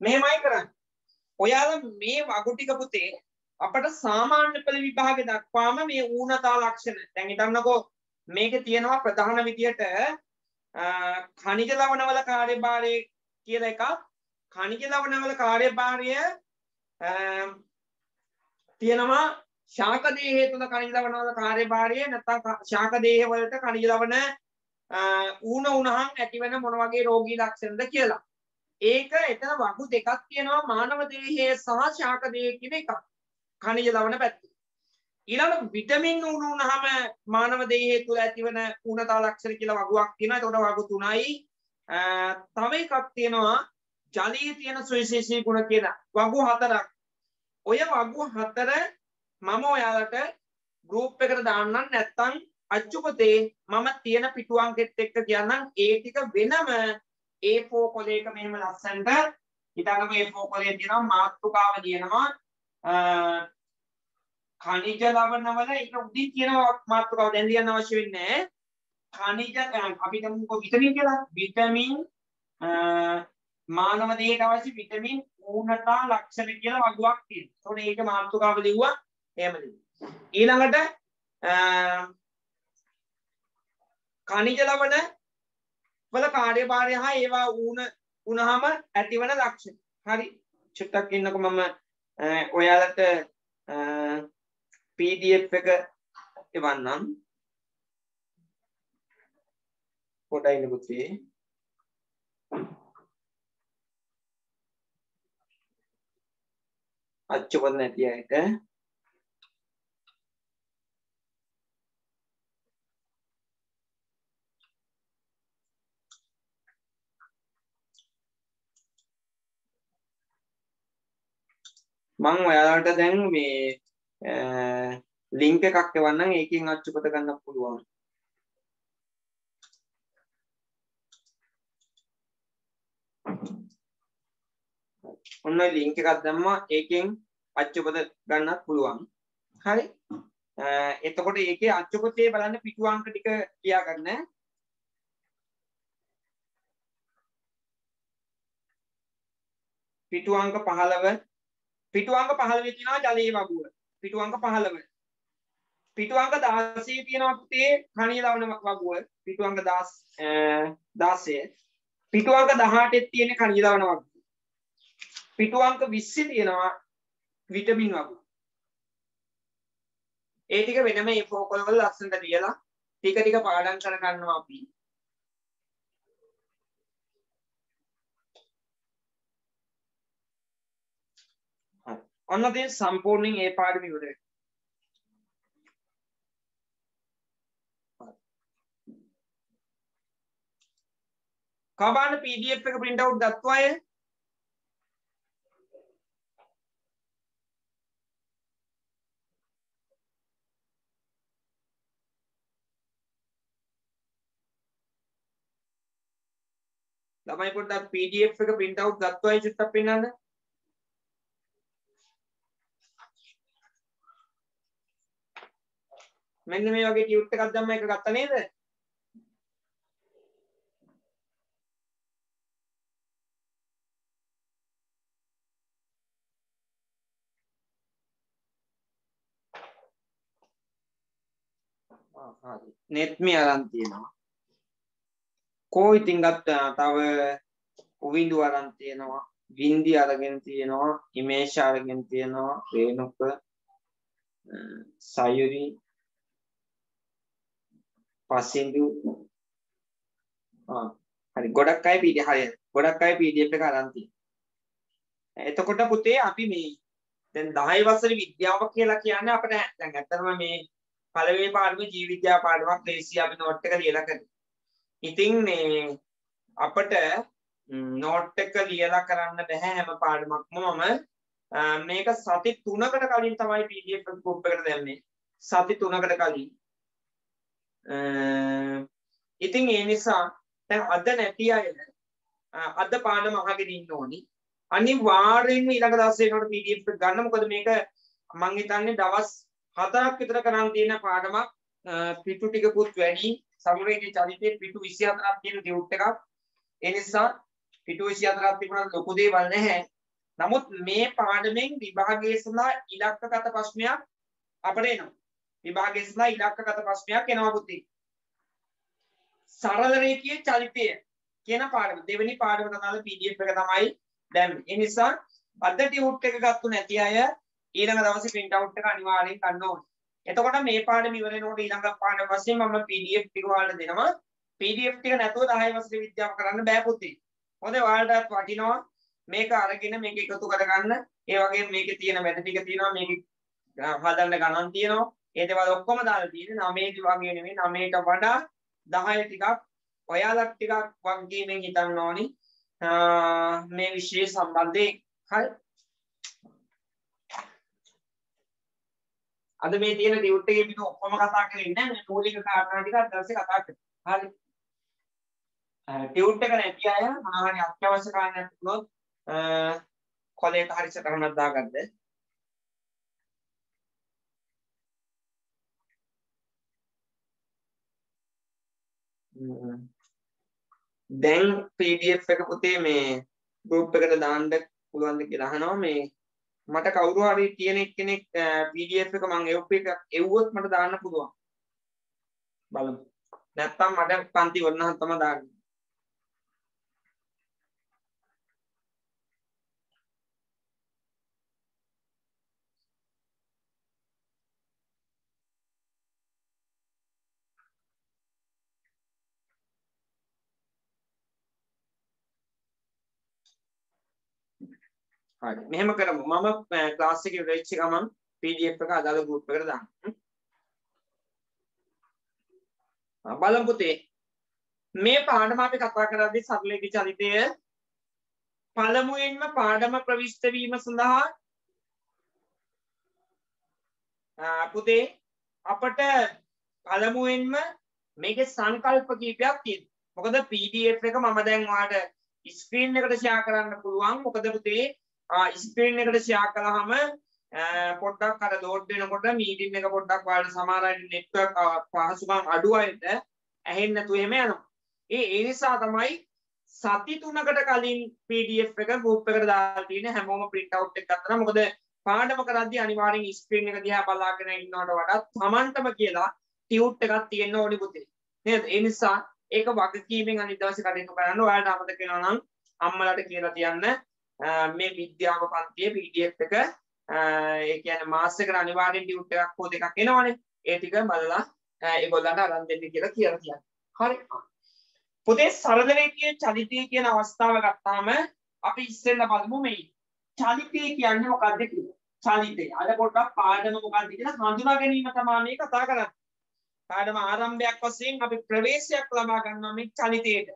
මෙහෙමයි කරන්නේ. ඔයාලා මේ වගු ටික පුතේ අපට සාමාන්‍ය පෙළ විභාගෙ දක්වාම මේ ඌනතා ලක්ෂණ දැන් හිතන්නකෝ මේකේ තියෙනවා ප්‍රධාන විදියට khනිජ ලවණවල කාර්යභාරය කියලා එකක් khනිජ ලවණවල කාර්යභාරය තියෙනවා ශාක දේහය තුළ khනිජ ලවණවල කාර්යභාරය නැත්නම් ශාක දේහ වලට khනිජ ලවණ ඌන වුණහම ඇතිවෙන මොන වගේ රෝගී ලක්ෂණද කියලා. ඒක එතන වගු දෙකක් තියෙනවා මානව දේහය සහ ශාක දේහය කියන එකක්. Khනිජ ලවණ පැත්තේ. ඊළඟ විටමින් ඌන වුණහම මානව දේහය තුළ ඇතිවන ඌනතා ලක්ෂණ කියලා වගුවක් තියෙනවා. ඒකට වගු තුනයි. තව එකක් තියෙනවා ජලයේ තියෙන සුවිශේෂී ගුණ කියන වගු හතරක්. ඔය වගු හතර මම ඔයාලට ගෲප් එකට දාන්නම් නැත්නම් අච්චුපතේ මම තියෙන පිටු අංකෙත් එක්ක කියන්නම් ඒ ටික වෙනම A4 කොලයක මෙහෙම ලස්සනට හිතන්නකෝ A4 කොලේ තියෙනවා මාතෘකාව කියනවා khනිජ ලවණවල ඒක උඩින් තියෙන මාතෘකාව දැන් ලියන්න අවශ්‍ය වෙන්නේ නැහැ khනිජ අපි තමු විටමින් කියලා විටමින් මානව දේහයට අවශ්‍ය විටමින් ඌනතා ලක්ෂණ කියලා වගුවක් තියෙනවා. ඒතකොට ඒක මාතෘකාව ලිව්වා එහෙම ලිව්වා. ඊළඟට khනිජ ලවණ වල කාර්යභාරය හා ඒවා ඌන වුණාම ඇතිවන ලක්ෂණ. හරි. චුට්ටක් ඉන්නකො මම ඔයාලට PDF එක එවන්නම්. පොඩයි ඉන්න පුතේ. අච්චුපත නැති අයට මං ඔයාලට දැන් මේ ලිංක් එකක් එවන්නම් ඒකෙන් අච්චුපත ගන්න පුළුවන්. ඔන්න ලිංක් එකක් දැම්මා ඒකෙන් අච්චුපත ගන්නත් පුළුවන්. හරි? එතකොට ඒකේ අච්චුපතේ බලන්න පිටු අංක ටික ලියා ගන්න පිටු අංක 15 පිටු අංක 15 තියෙනවා ජලයේ වගුව. පිටු අංක 15 පිටු අංක 16 තියෙනවා පුතේ කණිය ලවණ වගුව. පිටු අංක 10 16 පිටු අංක 18 තියෙන කණිය ලවණ වගුව. පිටු අංක 20 තියෙනවා විටමින් වගුව. ඒ ටික වෙනම ඒ ෆෝකල් වල ලස්සනට ලියලා ටික ටික පාඩම් කර ගන්නවා අපි. ඔන්න දැන් සම්පූර්ණයෙන් ඒ පාඩම ඉවරයි කබාන PDF එක print out ගත්ත අය ළමයි පොඩ්ඩක් PDF එක print out ගත්ත අය චුට්ටක් පෙන්නන්න. මෙන්න මේ වගේ ටියුට් එකක් දැම්ම එක ගත්තා නේද? හරි නෙත්මි අරන් තියෙනවා. කෝ ඉතින් ගත්තා තව උවින්දු අරන් තියෙනවා. වින්දි අරගෙන තියෙනවා. ඉමේෂ අරගෙන තියෙනවා. රේණුක සයුරි පසින්දු හරි ගොඩක් අය පීඩ හරි ගොඩක් අය පීඩියප් එක අරන් තියෙනවා එතකොට පුතේ අපි මේ දැන් 10 වසරේ විද්‍යාව කියලා කියන්නේ අපිට දැන් ඇත්තටම මේ පළවෙනි පාඩම ජීව විද්‍යාව පාඩමක් ලේසි අපි නෝට් එක ලියලා කරේ. ඉතින් මේ අපිට නෝට් එක ලියලා කරන්න බෑ හැම පාඩමක්ම මම මේක සති 3කට කලින් තමයි PDF ගෲප් එකට දැම්මේ. සති 3කට කලින්. Ehm, ඉතින් ඒ නිසා දැන් අද නැති අය අද පාඩම අහගෙන ඉන්න ඕනි. අනිවාර්යෙන්ම ඊළඟ දවසේ වෙනකොට PDF එක ගන්න මොකද මේක මං හිතන්නේ දවස් 4ක් විතර කරන් තියෙන පාඩමක් පිටු ටිකකුත් වැඩි සමුරේගේ චරිතයේ පිටු 24ක් තියෙන ටියුට් එකක්. ඒ නිසා පිටු 24ක් තිබුණාට ලොකු දේවල් නැහැ. නමුත් මේ පාඩමෙන් විභාගයේ සඳහා ඉලක්කගත ප්‍රශ්නයක් අපට එනවා. විභාගයේ සඳහා ඉලක්කගත ප්‍රශ්නයක් එනවා පුතේ. සරල රේඛීය චලිතය කියන පාඩම දෙවෙනි පාඩමට දාලා PDF එක තමයි දැම්මේ. ඒ නිසා අද ටියුට් එක ගත්තු නැති අය ඊළඟ දවසේ print out එක අනිවාර්යෙන් ගන්න ඕනේ. එතකොට මේ පාඩම ඉවර වෙනකොට ඊළඟ පාඩම වශයෙන් මම PDF ටික ඔයාලට දෙනවා. PDF ටික නැතුව 10 වසරේ විද්‍යාව කරන්න බෑ පුතේ. හොඳයි ඔයාලටත් වටිනවා. මේක අරගෙන මේක එකතු කරගන්න. ඒ වගේම මේකේ තියෙන වැඩ ටික තියෙනවා. මේක හදන්න ගණන් තියෙනවා. ඒ දේවල් ඔක්කොම දාලා තියෙන්නේ 9 වගේ නෙමෙයි 9ට වඩා 10 ටිකක් ඔයාලත් ටිකක් වගකීමෙන් හිතන්න ඕනි. මේ විෂය සම්බන්ධයෙන්. හරි. අද මේ තියෙන ටියුට් එකේ පිට ඔක්කොම කතා කරන්නේ නැහැ. මූලික කාරණා ටික දවසේ කතා කරමු. හරි. ටියුට් එක නැති අය මොනවාරි අත්‍යවශ්‍ය කාරණයක් තිබුණොත් කොලේට හරි සටහනක් දාගන්න. දැන් PDF එක පුතේ මේ ගෲප් එකට දාන්න පුළුවන්ද කියලා අහනවා. මේ මට කවුරු හරි තියෙන කෙනෙක් PDF එක මම එවප් එක එව්වොත් මට දාන්න පුළුවන්. බලමු. නැත්තම් මට පන්ති වුණාම තමයි දාන්නේ. හරි. මෙහෙම කරමු. මම ක්ලාස් එකේ වෙච්ච ගමන් PDF එක අදාළ ගෲප් එකට දාන්න. බලමු පුතේ. මේ පාඩම අපි කතා කරද්දී සරලේඛ චරිතය පළමුවෙන්ම පාඩම ප්‍රවිෂ්ඨ වීම සඳහා පුතේ අපට පළමුවෙන්ම මේකේ සංකල්ප කීපයක් තියෙනවා. මොකද PDF එක මම දැන් ඔයාලට ස්ක්‍රීන් එකට ෂෙයා කරන්න පුළුවන්. මොකද පුතේ ස්ක්‍රීන් එකට ෂෙයා කළාම පොඩ්ඩක් අර ලෝඩ් වෙනකොට මීටින් එක පොඩ්ඩක් ඔයාලට සමහර අය නෙට්වර්ක් පහසුකම් අඩු අයට ඇහෙන්නේ නැතුව එහෙම යනවා. ඒ ඒ නිසා තමයි සති 3කට කලින් PDF එක group එකට දාලා තියෙන හැමෝම print out එක ගත්තා මොකද පාඩම කරද්දී අනිවාර්යෙන් ස්ක්‍රීන් එක දිහා බලාගෙන ඉන්නවට වඩා Tamanටම කියලා ටියුට් එකක් තියෙන්න ඕනි පුතේ. නේද? ඒ නිසා ඒක වගකීමෙන් අනිත් දවසේ කටයුතු කරන්න ඔයාලට අමතක වෙනවා නම් අම්මලාට කියලා තියන්න මේ විද්‍යාව පන්තියේ PDF එක ඒ කියන්නේ මාස් එකට අනිවාර්යෙන් ටියුට් එකක් හෝ දෙකක් එනවනේ. ඒ ටික බලලා ඒගොල්ලන්ට අරන් දෙන්න කියලා කියලා කියන්න. හරි. පුතේ සරල රේඛීය චලිතය කියන අවස්ථාව ගත්තාම අපි ඉස්සෙල්ලා බලමු මේ චලිතය කියන්නේ මොකක්ද කියලා. චලිතය. අද පොඩ්ඩක් පාඩම මොකක්ද කියලා හඳුනා ගැනීම තමයි මේ කතා කරන්නේ. පාඩම ආරම්භයක් වශයෙන් අපි ප්‍රවේශයක් ලබා ගන්නවා මේ චලිතයට.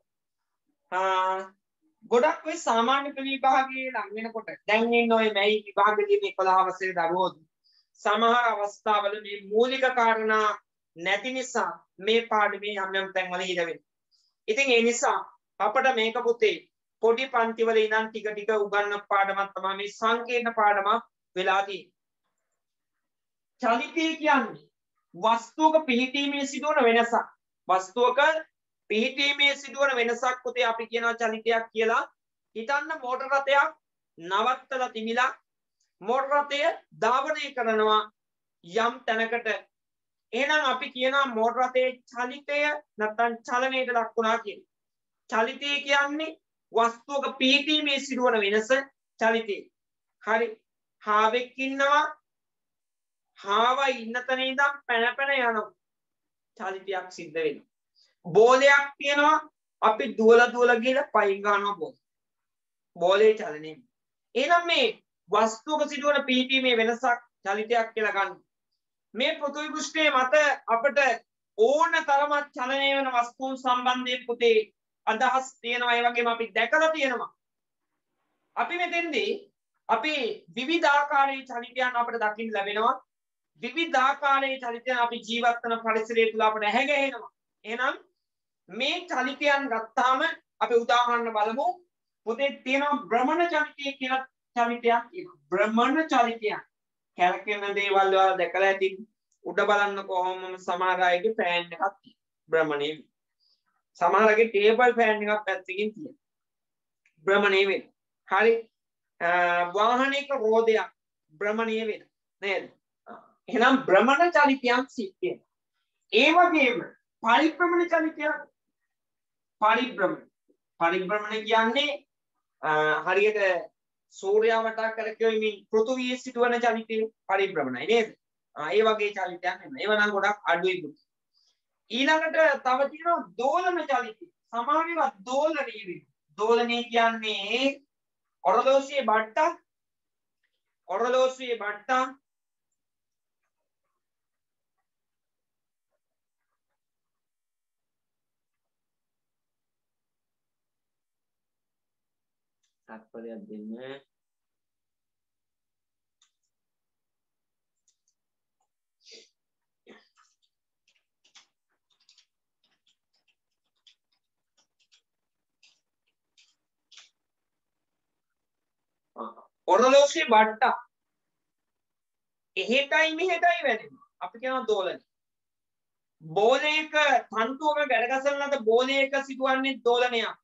ගොඩක් ඔය සාමාන්‍ය ප්‍රවිභාගයේ ලං වෙනකොට දැන් ඉන්න ඔය මැයි විභාගයේ 11 වසරේ දරුවෝ සමහර අවස්ථාවල මේ මූලික කාරණා නැති නිසා මේ පාඩමේ යම් යම් තැන්වල හිර වෙනවා. ඉතින් ඒ නිසා අපට මේක පුතේ පොඩි පන්තිවල ඉඳන් ටික ටික උගන්වන පාඩමක් තමයි මේ සංකීර්ණ පාඩමක් වෙලා තියෙන්නේ. චලිතය කියන්නේ වස්තුවක පිහිටීමේ සිදුවන වෙනසක්. වස්තුවක පිහිටීමේ සිදුවන වෙනසක් පුතේ අපි කියනවා චලිතයක් කියලා. හිතන්න මෝටර රථයක් නවත්තලා තිමිලා මෝටර රථය ධාවනය කරනවා යම් තැනකට. එහෙනම් අපි කියනවා මෝටර රථයේ චලිතය නැත්නම් චලනයට ලක් වුණා කියලා. චලිතය කියන්නේ වස්තුවක පිහිටීමේ සිදුවන වෙනස චලිතය. හරි. හාවෙක් ඉන්නවා හාව ඉන්න තැන ඉඳන් පැන පැන යනවා. චලිතයක් සිද්ධ වෙනවා. බෝලයක් තියෙනවා අපි දුවල දුවල ගිහලා පයින් ගන්නවා බෝල. බෝලේ චලනය. එහෙනම් මේ වස්තුවක සිදුවන පිහිටීමේ වෙනසක් චලිතයක් කියලා ගන්න. මේ පෘථිවි පෘෂ්ඨයේ මත අපිට ඕන තරමක් චලනය වෙන වස්තුන් සම්බන්ධයෙන් පුතේ අදහස් තියෙනවා ඒ වගේම අපි දැකලා තියෙනවා. අපි මෙතෙන්දී අපි විවිධාකාරයේ චලිතයන් අපිට දකින්න ලැබෙනවා. විවිධාකාරයේ චලිතයන් අපි ජීවත් වෙන පරිසරය තුල අපිට ඇහැ ගැහෙනවා. එහෙනම් මේ චලිතයන් ගත්තාම අපි උදාහරණ බලමු. පොතේ තියෙනවා භ්‍රමණ චලිතය කියලා චලිතයක් තියෙනවා. භ්‍රමණ චලිතයක්. කැරකෙන දේවල් ඔයාලා දැකලා ඇති. උඩ බලන්න කොහොමම සමහර අයගේ ෆෑන් එකක් තියෙනවා. භ්‍රමණේ. සමහර අයගේ ටේබල් ෆෑන් එකක් පැත්තකින් තියෙනවා. භ්‍රමණය වෙන. හරි වාහනයක රෝධයක් භ්‍රමණය වෙන නේද? එහෙනම් භ්‍රමණ චලිතයන් සිද්ධ ඒ වගේම පරිභ්‍රමණ චලිතයක් පරිභ්‍රමණ පරිභ්‍රමණ කියන්නේ හරියට සූර්යයා වටා කරකෙමින් පෘථුවියේ සිදුවන චලිතය පරිභ්‍රමණයි නේද? ඒ වගේ චලිතයක් නෙමෙයි. ඒව නම් ගොඩක් අඩුයි. ඊළඟට තව තියෙනවා දෝලන චලිතය. සමාවෙවත් දෝලනය වෙනවා. දෝලනය කියන්නේ ඔරලෝසියේ බට්ටා ඔරලෝසියේ බට්ටා තත්පරයක් දෙන්න. ඔරලෝසිය බට්ටා. එහෙටයි මෙහෙටයි වැඩෙනවා අපි කියනවා දෝලනය බෝලයක තන්තුවක ගැඩගසන ලද බෝලයක සිදුවන්නේ දෝලනයක්.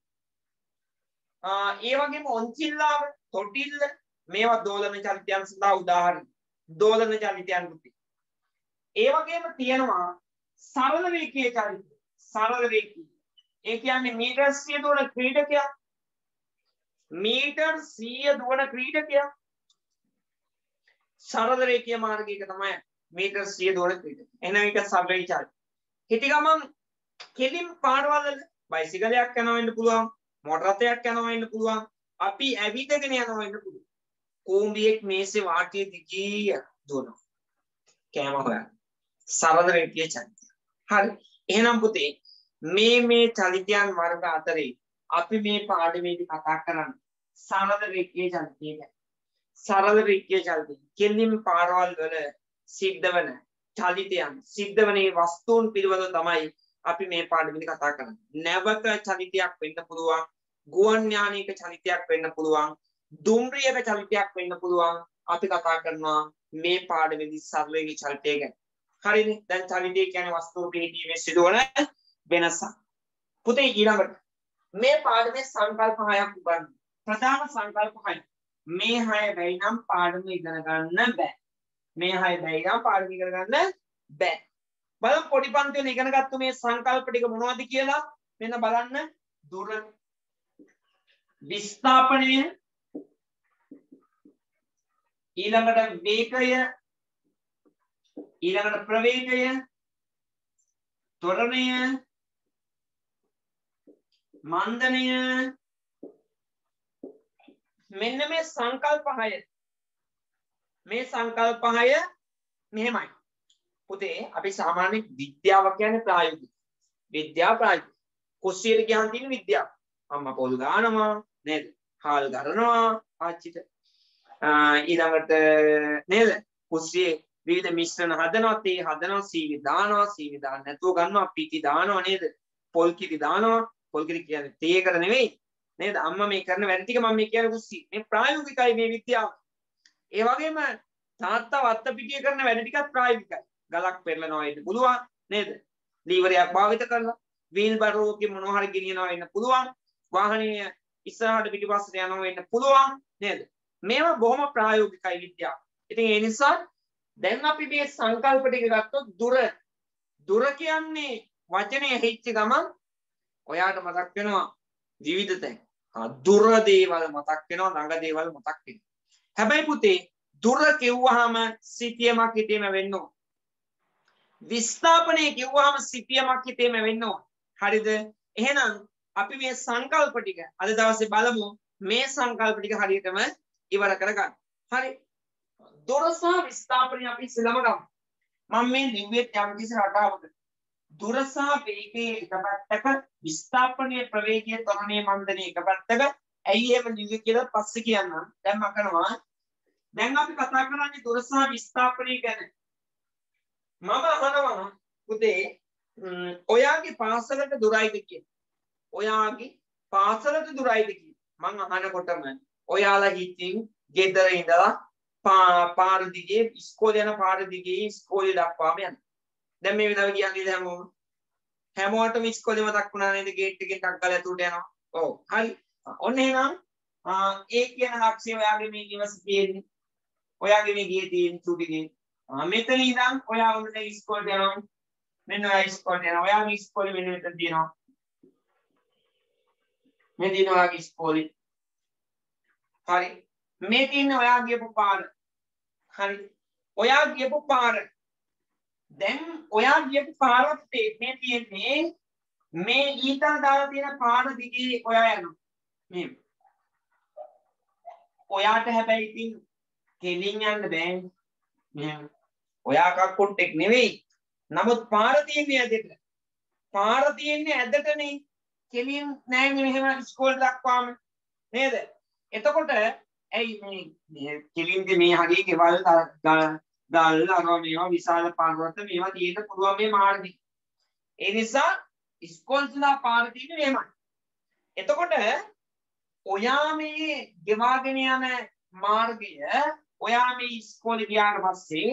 ඒ වගේම ඔන්චිල්ලාව තොටිල්ල මේවා දෝලන චරිතයන් සඳහා උදාහරණ. දෝලන චරිතයන් පුතේ ඒ වගේම තියෙනවා සරල රේඛීය චරිත. සරල රේඛීය ඒ කියන්නේ මීටර් 100 දුර ක්‍රීඩකයා මීටර් 100 දුවන ක්‍රීඩකයා සරල රේඛීය මාර්ගයක තමයි මීටර් 100 දුවන ක්‍රීඩක. එහෙනම් ඒක සබ්වේයි චාර්ජ්. හිටි ගමන් කෙලින් පාරවල් වල බයිසිකලයක් යනවා වෙන්න පුළුවන්, මොටර රථයක් යනවා වෙන්න පුළුවන්, අපි ඇවිදගෙන යනවා වෙන්න පුළුවන්. කූඹියෙක් මේසේ වාටිය දිගී දුවනවා. කෑම හොයන්න. සරල රේඛීය චාර්ජ්. හරි. එහෙනම් පුතේ මේ මේ චලිතයන් වර්ග අතරේ අපි මේ පාඩමේදී කතා කරන්නේ සරල රේඛීය චලිතය ගැන. සරල රේඛීය චලිතය. කෙලින් පාරවල් වල සිද්ධ වන චලිතයන් සිද්ධ වන මේ වස්තුන් පිළිබඳව තමයි අපි මේ පාඩමේදී කතා කරන්නේ. නැවක චලිතයක් වෙන්න පුළුවන්, ගුවන් යානයක චලිතයක් වෙන්න පුළුවන්, දුම්රියක චලිතයක් වෙන්න පුළුවන්. අපි කතා කරනවා මේ පාඩමේදී සරල රේඛීය චලිතය ගැන. හරිනේ? දැන් චලිතය කියන්නේ වස්තුවක හිටීමේ සිදුවන වෙනසක්. පුතේ ඊළඟට මේ පාඩමේ සංකල්ප හයක් උගන්වන්න. ප්‍රධාන සංකල්ප හය. මේ හය බැයි නම් පාඩම ඉගෙන ගන්න බෑ. මේ හය බැයි නම් පාඩම ඉගෙන ගන්න බෑ. බලමු පොඩි පන්ති වල ඉගෙන ගත්ත මේ සංකල්ප ටික මොනවද කියලා. මෙන්න බලන්න. දුර විස්ථාපනය. ඊළඟට වේගය. ඊළඟට ප්‍රවේගය. ත්වරණය මන්දනය. මෙන්න මේ සංකල්ප හය. මේ සංකල්ප හය මෙහෙමයි. පුතේ අපි සාමාන්‍ය විද්‍යාව කියන්නේ ප්‍රායෝගික. විද්‍යාව ප්‍රායෝගික. කුස්සියට ගියන් තියෙන විද්‍යාව. අම්මා පොල් ගානවා නේද? හාල් ගරනවා ආච්චිට. ඊළඟට නේද? කුස්සියේ විවිධ මිශ්‍රණ හදනවා තේ හදනවා සීනි දානවා සීනි දාන්න නැතුව ගන්නවා පිටි දානවා නේද? පොල් කිරි දානවා. පොල් කිරි කියන්නේ තේකට නෙවෙයි නේද? අම්මා මේ කරන වැඩ ටික මම මේ කියන්නේ කුස්සි මේ ප්‍රායෝගිකයි මේ විද්‍යාව. ඒ වගේම තාත්තා වත්ත පිටිය කරන වැඩ ටිකත් ප්‍රායෝගිකයි. ගලක් පෙරලනවා වෙන්න පුළුවන් නේද? ලීවරයක් භාවිත කරලා වීල් බරෝගේ මොනවා හරි ගෙනියනවා වෙන්න පුළුවන්. වාහනය ඉස්සරහට පිටිපස්සට යනවා වෙන්න පුළුවන් නේද? මේවා බොහොම ප්‍රායෝගිකයි විද්‍යාව. ඉතින් ඒ නිසා දැන් අපි මේ සංකල්ප ටික ගත්තොත් දුර. දුර කියන්නේ වචනය හෙච්ච ගමන් ඔයාට මතක් වෙනවා විවිධ තැන්. දුර දේවල් මතක් වෙනවා ළඟ දේවල් මතක් වෙනවා. හැබැයි පුතේ දුර කිව්වහම සිටියමක් හිතේම වෙන්න ඕන. විස්ථාපනය කිව්වහම සිටියමක් හිතේම වෙන්න ඕන. හරිද? එහෙනම් අපි මේ සංකල්ප ටික අද දවසේ බලමු. මේ සංකල්ප ටික හරියටම ඉවර කරගන්න. හරි. දුර සහ විස්ථාපනය අපි ඉස්සෙල්ලම ගමු. මම මේ ලිව්වේ යම් කිසි රටාවකට. දුර සහ වේගය එක පැත්තක විස්ථාපනය ප්‍රවේගය ත්වරණය මන්දනය එක පැත්තක. ඇයි එහෙම ලිව්වේ කියලා පස්සේ කියන්නම්. දැන් මම කරනවා දැන් අපි කතා කරන්නේ දුර සහ විස්ථාපනය ගැන. මම අහනවා පුතේ ඔයාගේ පාසලට දුරයිද කියලා. ඔයාගේ පාසලට දුරයිද කියලා. මං අහනකොටම ඔයාලා හිතින් ගෙදර ඉඳලා පාර දිගේ ඉස්කෝලේ යන පාර දිගේ ඉස්කෝලේ දක්වාම යනවා. දැන් මේ වෙලාවේ කියන්නේ හැමෝම හැමෝටම ඉස්කෝලේ මතක් වුණා නේද ගේට් එකෙන් ටක් ගාලා ඇතුළට යනවා. ඔව් හරි. ඔන්න එහෙනම් ඒ කියන ලක්ෂ්‍ය ඔයාගේ මේ නිවස තියෙන්නේ. ඔයාගේ මේ ගියේ තියෙන චුටිගේ. මෙතන ඉඳන් ඔයා උන්ට ඉස්කෝලේ යනවා. මෙන්න ඔයා ඉස්කෝලේ යනවා. ඔයාගේ ඉස්කෝලේ මෙන්න මෙතන තියෙනවා. මේ තියෙන ඔයාගේ ඉස්කෝලේ. හරි. මේ තියෙන ඔයා ගියපු පාර. හරි. ඔයා ගියපු පාර. දැන් ඔයා ගියපු පාරත් මේ තියෙන්නේ මේ ඊතල් දාලා තියෙන පාර දිගේ ඔයා යනවා. මේ ඔයාට හැබැයි ඉතින් කෙලින් යන්න බෑනේ. මෙහෙම. ඔයා කක්කොට්ටෙක් නෙවෙයි. නමුත් පාර තියෙන්නේ ඇදට. පාර තියෙන්නේ ඇදටනේ. කෙලින් නෑනේ මෙහෙම ඉස්කෝලේ දක්වාම. නේද? එතකොට ඇයි මේ කෙලින්ද මේ හගේ ගෙවල් ගල් අරවා මේවා විශාල පර්වත මේවා තියෙන්න පුළුවන් මේ මාර්ගය. ඒ නිසා ඉස්කෝල්ස්ලා පාර තියෙන්නේ මෙහෙමයි. එතකොට ඔයා මේ ගෙවාගෙන යන මාර්ගය ඔයා මේ ඉස්කෝලේ ගියාට පස්සේ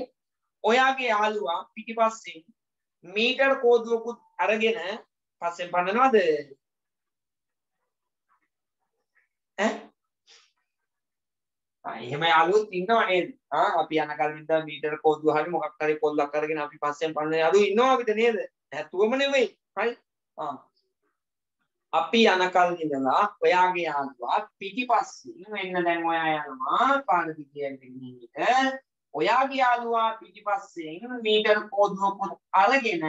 ඔයාගේ යාළුවා පිටිපස්සෙන් මීටර් කෝදුවකුත් අරගෙන පස්සෙන් පන්නනවද? ඈ එහෙම යාළුවොත් ඉන්නව නේද? ආ අපි යන කලින් ඉඳන් මීටර කෝදුව හරි මොකක් හරි පොල්ලක් අරගෙන අපි පස්සෙන් පන්න යාළුවෝ ඉන්නවා අපිට නේද? නැතුවම නෙවෙයි. හරි? ආ අපි යන කලින් ඉඳලා ඔයාගේ යාළුවා පිටිපස්සෙන් වෙන්න දැන් ඔයා යනවා පාර දිගේ ගිහින් ඔයාගේ යාළුවා පිටිපස්සෙන් මීටර කෝදුවකුත් අරගෙන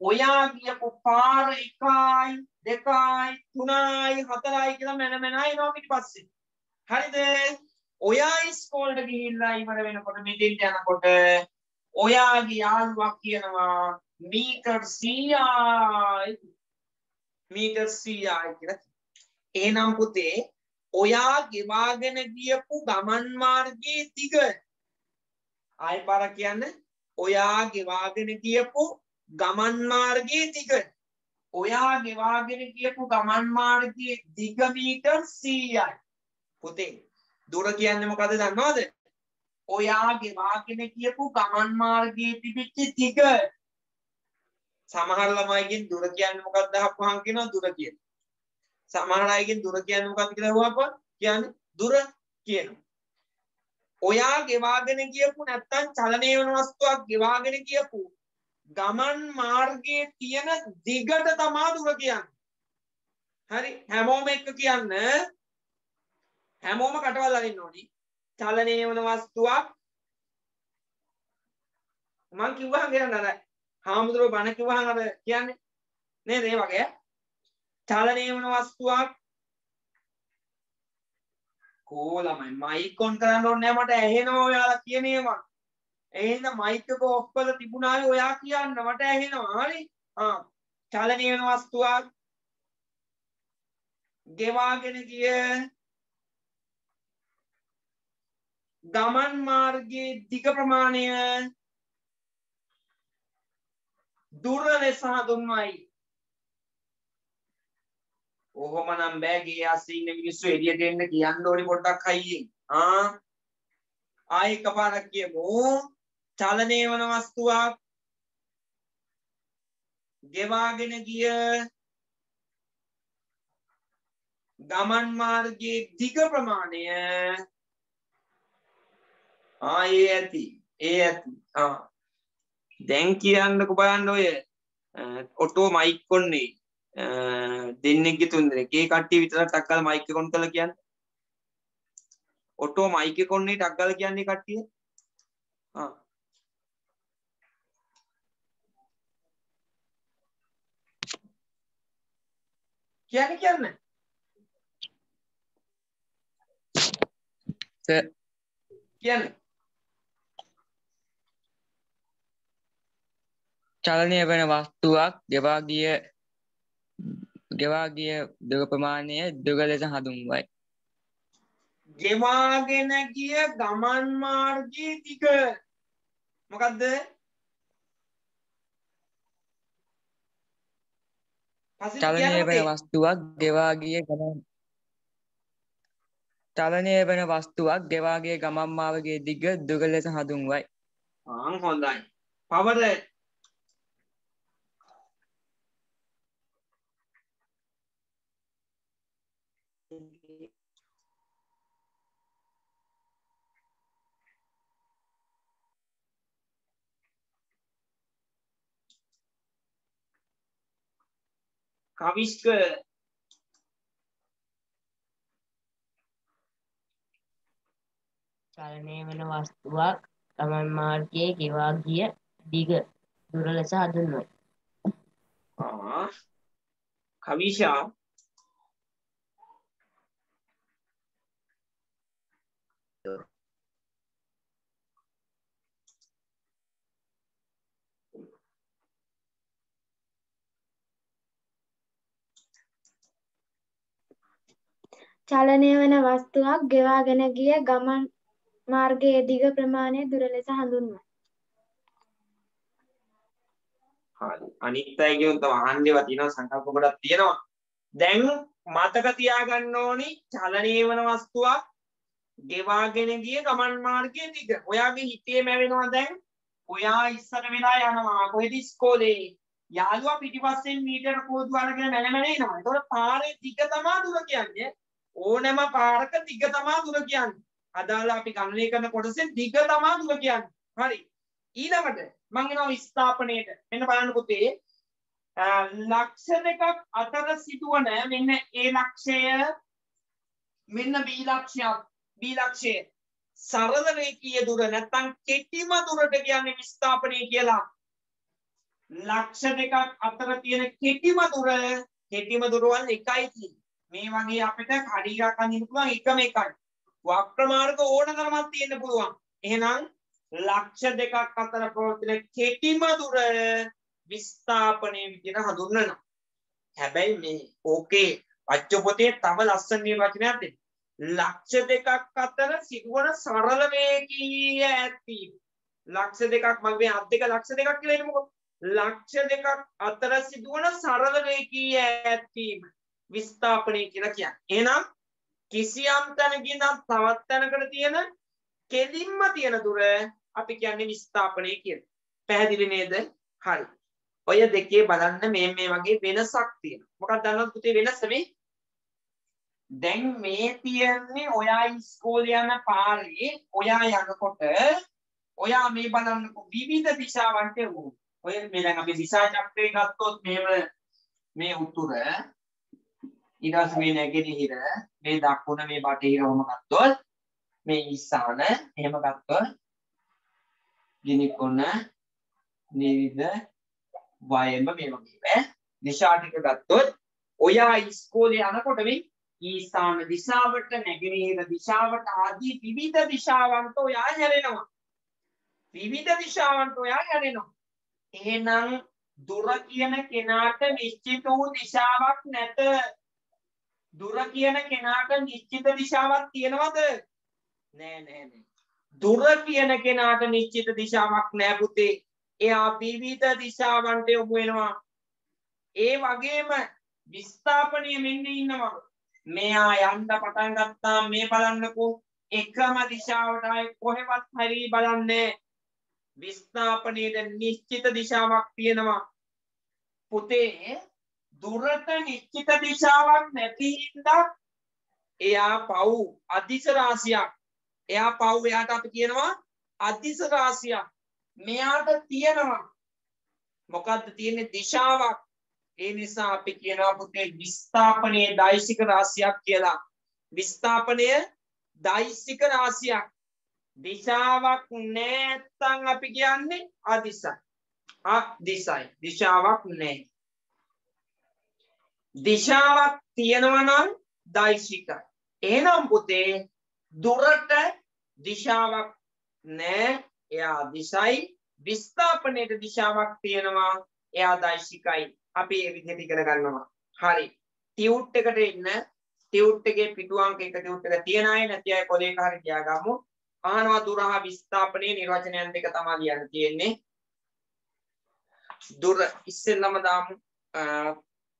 ඔයා ගියපු පාර එකයි දෙකයි තුනයි හතරයි කියලා මැන මැන එනවා පිටිපස්සේ. හරිද? ඔයා ඉස්කෝලට ගිහිල්ලා ඉවර වෙනකොට මෙතෙන්ට යනකොට ඔයාගේ යාළුවා කියනවා මීටර් 100යි මීටර් 100යි කියලා. එහෙනම් පුතේ ඔයා ගෙවාගෙන ගියපු ගමන් මාර්ගයේ දිග ආයි පාර කියන්න ඔයා ගෙවාගෙන ගියපු ගමන් මාර්ගයේ දිග ඔයා ගෙවාගෙන ගියපු ගමන් මාර්ගයේ දිග මීටර් 100යි පුතේ දුර කියන්නේ මොකද දන්නවද? ඔයා ගෙවාගෙන ගියපු ගමන් මාර්ගයේ තිබිච්ච දිග. සමහර ළමයිගෙන් දුර කියන්නේ මොකක්ද අහපුවාම කියනවා දුර කියලා. සමහර අයගෙන් දුර කියන්නේ මොකක්ද කියලා අහුවපුවා කියන්නේ දුර කියනවා ඔයා ගෙවාගෙන ගියපු නැත්තම් චලනය වෙන වස්තුවක් ගෙවාගෙන ගියපු ගමන් මාර්ගයේ තියෙන දිගට තමා දුර කියන්නේ. හරි? හැමෝම එක්ක කියන්න. හැමෝම කටවල් අරින්න ඕනි. චලනය වෙන වස්තුවක් මං කිව්වහම කියන්න අර හාමුදුරුවෝ බණ කිව්වහම අර කියන්නේ. නේද ඒ වගේ? චලනය වෙන වස්තුවක් කෝ ළමයි මයික් ඔන් කරන්න ඕනේ මට ඇහෙනවා ඔයාලා කියන ඒවා. එහෙනම් මයික් එක ඔෆ් කරලා තිබුණාවේ ඔයා කියන්න මට ඇහෙනවා. හරි? ආ. චලනය වෙන වස්තුවක් ගෙවාගෙන ගිය ගමන් මාර්ගයේ දිග ප්‍රමාණය දුර ලෙස හඳුන්වයි. ඔහොම නම් බෑ ගේ අස්සේ ඉන්න මිනිස්සු එළියට එන්න කියන්න ඕනි පොඩ්ඩක් අයියෙන් ආ? ආයි එකපාරක් කියමු. චලනය වන වස්තුවක්. ගෙවාගෙන ගිය ගමන් මාර්ගයේ දිග ප්‍රමාණය ආ ඒ ඇති. ඒ ඇති. ආ. දැන් කියන්නකො බලන්න ඔය ඔටෝ මයික් කොන්නේ දෙන්නෙක්ගේ තුන් දෙනෙක්. ඒ කට්ටිය විතරක් ටක් ගාලා මයික් එක ඔන් කරලා කියන්නේ? ඔටෝ මයික් එක ඔන්නේ ටක් ගාලා කියන්නේ කට්ටිය? ආ කියන්නේ කියන්නේ. සර්. කියන්නේ. චලනය වන වස්තුවක් ගෙවා ගිය ගෙවා ගිය දුර ලෙස හඳුන්වයි. ගෙවාගෙන ගිය ගමන් දිග මොකද්ද පස්සේ චලනය වන. වස්තුවක් ගෙවා ගිය ගමන් චලනය වන වස්තුවක් ගෙවා ගිය ගමන් මාර්ගයේ දිග දුර ලෙස හඳුන්වයි. ආන් හොඳයි පවර කවිස්ක චලනය වන වස්තුවක් ගමන් මාර්ගයේ ගෙවා ගිය දිග දුර ලෙස හඳුන්වයි. ආ කවිෂා චලනය වන වස්තුවක් ගෙවාගෙන ගිය ගමන් මාර්ගයේ දිග ප්‍රමාණය දුර ලෙස හඳුන්වයි. හරි අනිත් අයගේ උන්ට අහන්දේවා තියෙනවා සංකල්ප ගොඩක් තියෙනවා. දැන් මතක තියාගන්න ඕනි චලනය වන වස්තුවක් ගෙවාගෙන ගිය ගමන් මාර්ගයේ දිග. ඔයාගේ හිතේ මැවෙනවා දැන් ඔයා ඉස්සර වෙලා යනවා. කොහෙද ඉස්කෝලේ? යාළුවා පිටිපස්සෙන් මීටර කෝදු අරගෙන මැන මැන එනවා. ඒතකොට පාරේ දිග තමා දුර කියන්නේ ඕනෑම පාරක දිග තමා දුර කියන්නේ. අදාළ අපි ගණනය කරන කොටසෙන් දිග තමා දුර කියන්නේ. හරි. ඊළඟට මං එනවා විස්ථාපනයට. මෙන්න බලන්න පුතේ. අ, ලක්ෂ දෙකක් අතර සිදුවන මෙන්න ඒ ලක්ෂය මෙන්න බී ලක්ෂයක්. බී ලක්ෂය. සරල රේඛීය දුර නැත්නම් කෙටිම දුරට කියන්නේ විස්ථාපනය කියලා. ලක්ෂ දෙකක් අතර තියෙන කෙටිම දුර කෙටිම දුරවල් එකයි තියෙන්නේ. මේ වගේ අපිට කඩියක් අඳින්න පුළුවන් එකම එකයි වක්‍ර මාර්ග ඕන තරමක් තියෙන්න පුළුවන් එහෙනම් ලක්ෂ දෙකක් අතර පවතින කෙටිම දුර විස්ථාපනය විදිහට හඳුන්වනවා. හැබැයි මේ ඕකේ අච්චු පොතේ තව ලස්සන නිර්වචනයක් දෙන්න. ලක්ෂ දෙකක් අතර සිදුවන සරල වේගීය ඇත්වීම. ලක්ෂ දෙකක් මගේ අත් දෙක ලක්ෂ දෙකක් කියලා එන්නකො. ලක්ෂ දෙකක් අතර සිදුවන සරල වේගීය ඇත්වීම විස්ථාපනය කියලා කියන්නේ. එහෙනම් කිසියම් තැනකින් ඉඳන් තවත් තැනකට තියෙන කෙලින්ම තියෙන දුර අපි කියන්නේ විස්ථාපනය කියලා. පැහැදිලි නේද? හරි. ඔය දෙකේ බලන්න මේ මේ වගේ වෙනසක් තියෙනවා. මොකක්ද දන්නවද පුතේ වෙනස මේ? දැන් මේ තියන්නේ ඔයා ඉස්කෝලේ යන පාරේ ඔයා යනකොට ඔයා මේ බලන්නකො විවිධ දිශාවන්ට වූ. ඔය මේ දැන් අපි දිශා චක්‍රය ගත්තොත් මෙහෙම මේ උතුර ඊට පස්සේ මේ නැගෙනහිර මේ දකුණ මේ බටහිර ඔහොම ගත්තොත් මේ ඊසාන එහෙම ගත්තොත් ගිනිකොන නිවිද වයඹ මේ වගේ දිශා ටික ගත්තොත් ඔයා ඉස්කෝලේ යනකොට මේ ඊසාන දිශාවට නැගෙනහිර දිශාවට ආදී විවිධ දිශාවන්ට ඔයා හැරෙනවා. විවිධ දිශාවන්ට ඔයා හැරෙනවා. එහෙනම් දුර කියන කෙනාට නිශ්චිත වූ දිශාවක් නැත. දුර කියන කෙනාට නිශ්චිත දිශාවක් තියෙනවද? නෑ නෑ නෑ. දුර කියන කෙනාට නිශ්චිත දිශාවක් නෑ පුතේ. එයා විවිධ දිශාවන්ට යොමු වෙනවා. ඒ වගේම විස්ථාපනය මෙන්න ඉන්නවා. මෙයා යන්න පටන් ගත්තා මේ බලන්නකෝ. එකම දිශාවට ආයේ කොහෙවත් හරි බලන්නේ විස්ථාපනයේ නිශ්චිත දිශාවක් තියෙනවා. පුතේ දුරට නිශ්චිත දිශාවක් නැති හින්දා එයා පව් අදිශ රාශියක්. එයා පව් එයාට අපි කියනවා අදිශ රාශියක්. මෙයාට තියෙනවා. මොකද්ද තියෙන්නේ? දිශාවක්. ඒ නිසා අපි කියනවා පුතේ විස්ථාපනයේ දෛශික රාශියක් කියලා. විස්ථාපනය දෛශික රාශියක්. දිශාවක් නැත්තම් අපි කියන්නේ අදිශයි අදිශයි දිශාවක් නැහැ. දිශාවක් තියෙනවා නම් දෛශිකයි එහෙනම් පුතේ දුරට දිශාවක් නෑ. එයා දිශයි. විස්ථාපනයට දිශාවක් තියෙනවා. එයා දෛශිකයි. අපි ඒ විදිහට ඉගෙන ගන්නවා. හරි. ටියුට් එකට එන්න. ටියුට් එකේ පිටු අංක එක ටියුට් එක තියන අය නැති අය කොලේක හරි තියාගමු. අහනවා දුර හා විස්ථාපනයේ නිර්වචනයන් දෙක තමයි ලියන්න තියෙන්නේ. දුර ඉස්සෙල්ලම දාමු.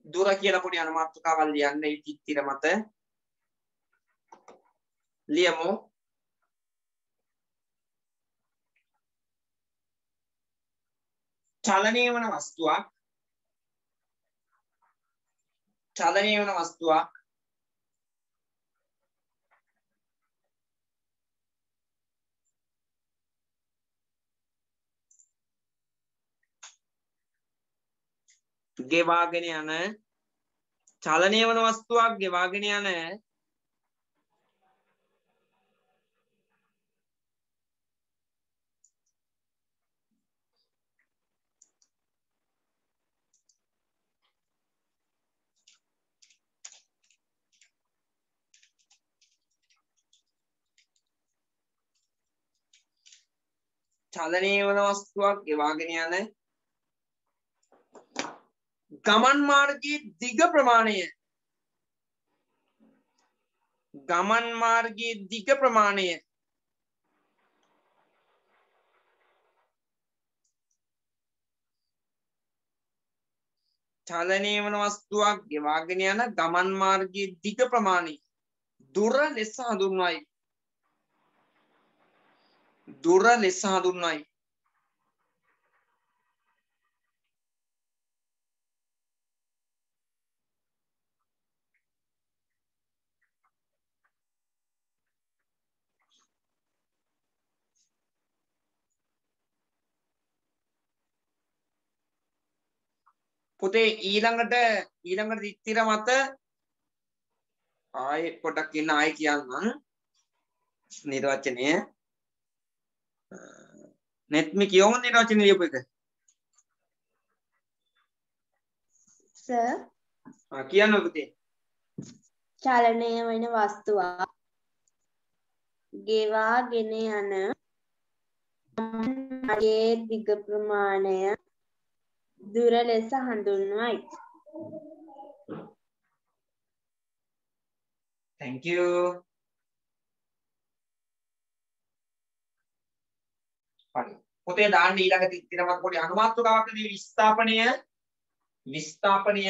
දුර කියලා පොඩි අනුමාත්‍රකාවක් ලියන්න ඒ චිත්තිර මත. ලියමු. චලනය වන වස්තුවක්. චලනය වන වස්තුවක්. ගෙවාගෙන යන චලනය වන වස්තුවක් ගෙවාගෙන යන චලනය වන වස්තුවක් ගෙවාගෙන යන ගමන් මාර්ගයේ දිග ප්‍රමාණය. ගමන් මාර්ගයේ දිග ප්‍රමාණය. චලනය වන වස්තුවක් ගෙවාගෙන යන ගමන් මාර්ගයේ දිග ප්‍රමාණය. දුර ලෙස හඳුන්වයි. දුර ලෙස හඳුන්වයි. පුතේ ඊළඟට ඊළඟට දිත්තිර මත ආයෙ පොඩක් ඉන්න ආයෙ කියන්නම්. නිර්වචනය. නෙත්මි කියවම නිර්වචනය ලියපු එක. සර්. ආ කියන්න පුතේ. චලනය වන වස්තුවක්. ගෙවාගෙන යන මගේ දිග ප්‍රමාණය දුර ලෙස හඳුන්වයි. thank you. හරි. පොතේ දාන්න ඊළඟ තිරමත් පොඩි අනුමාත්‍රකාවකදී විස්ථාපනය. විස්ථාපනය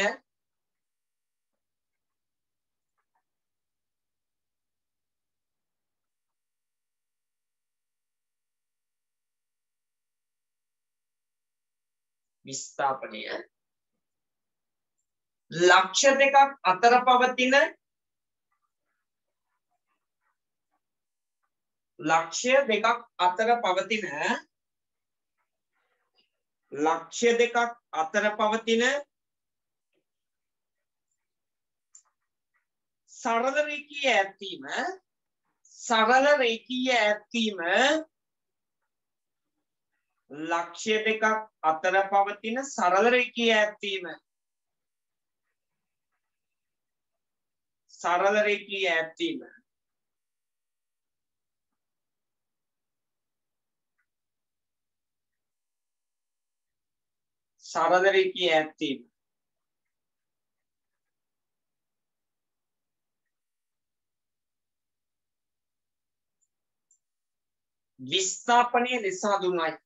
විස්ථාපනය. ලක්ෂ දෙකක් අතර පවතින ලක්ෂය දෙකක් අතර පවතින ලක්ෂය දෙකක් අතර පවතින සරල රේඛීය ඈත්වීම සරල රේඛීය ඈත්වීම ලක්ෂ්‍ය දෙකක් අතර පවතින සරල රේඛීය ඈත්වීම සරල රේඛීය ඈත්වීම සරල රේඛීය ඈත්වීම විස්ථාපනය ලෙස හඳුන්වයි.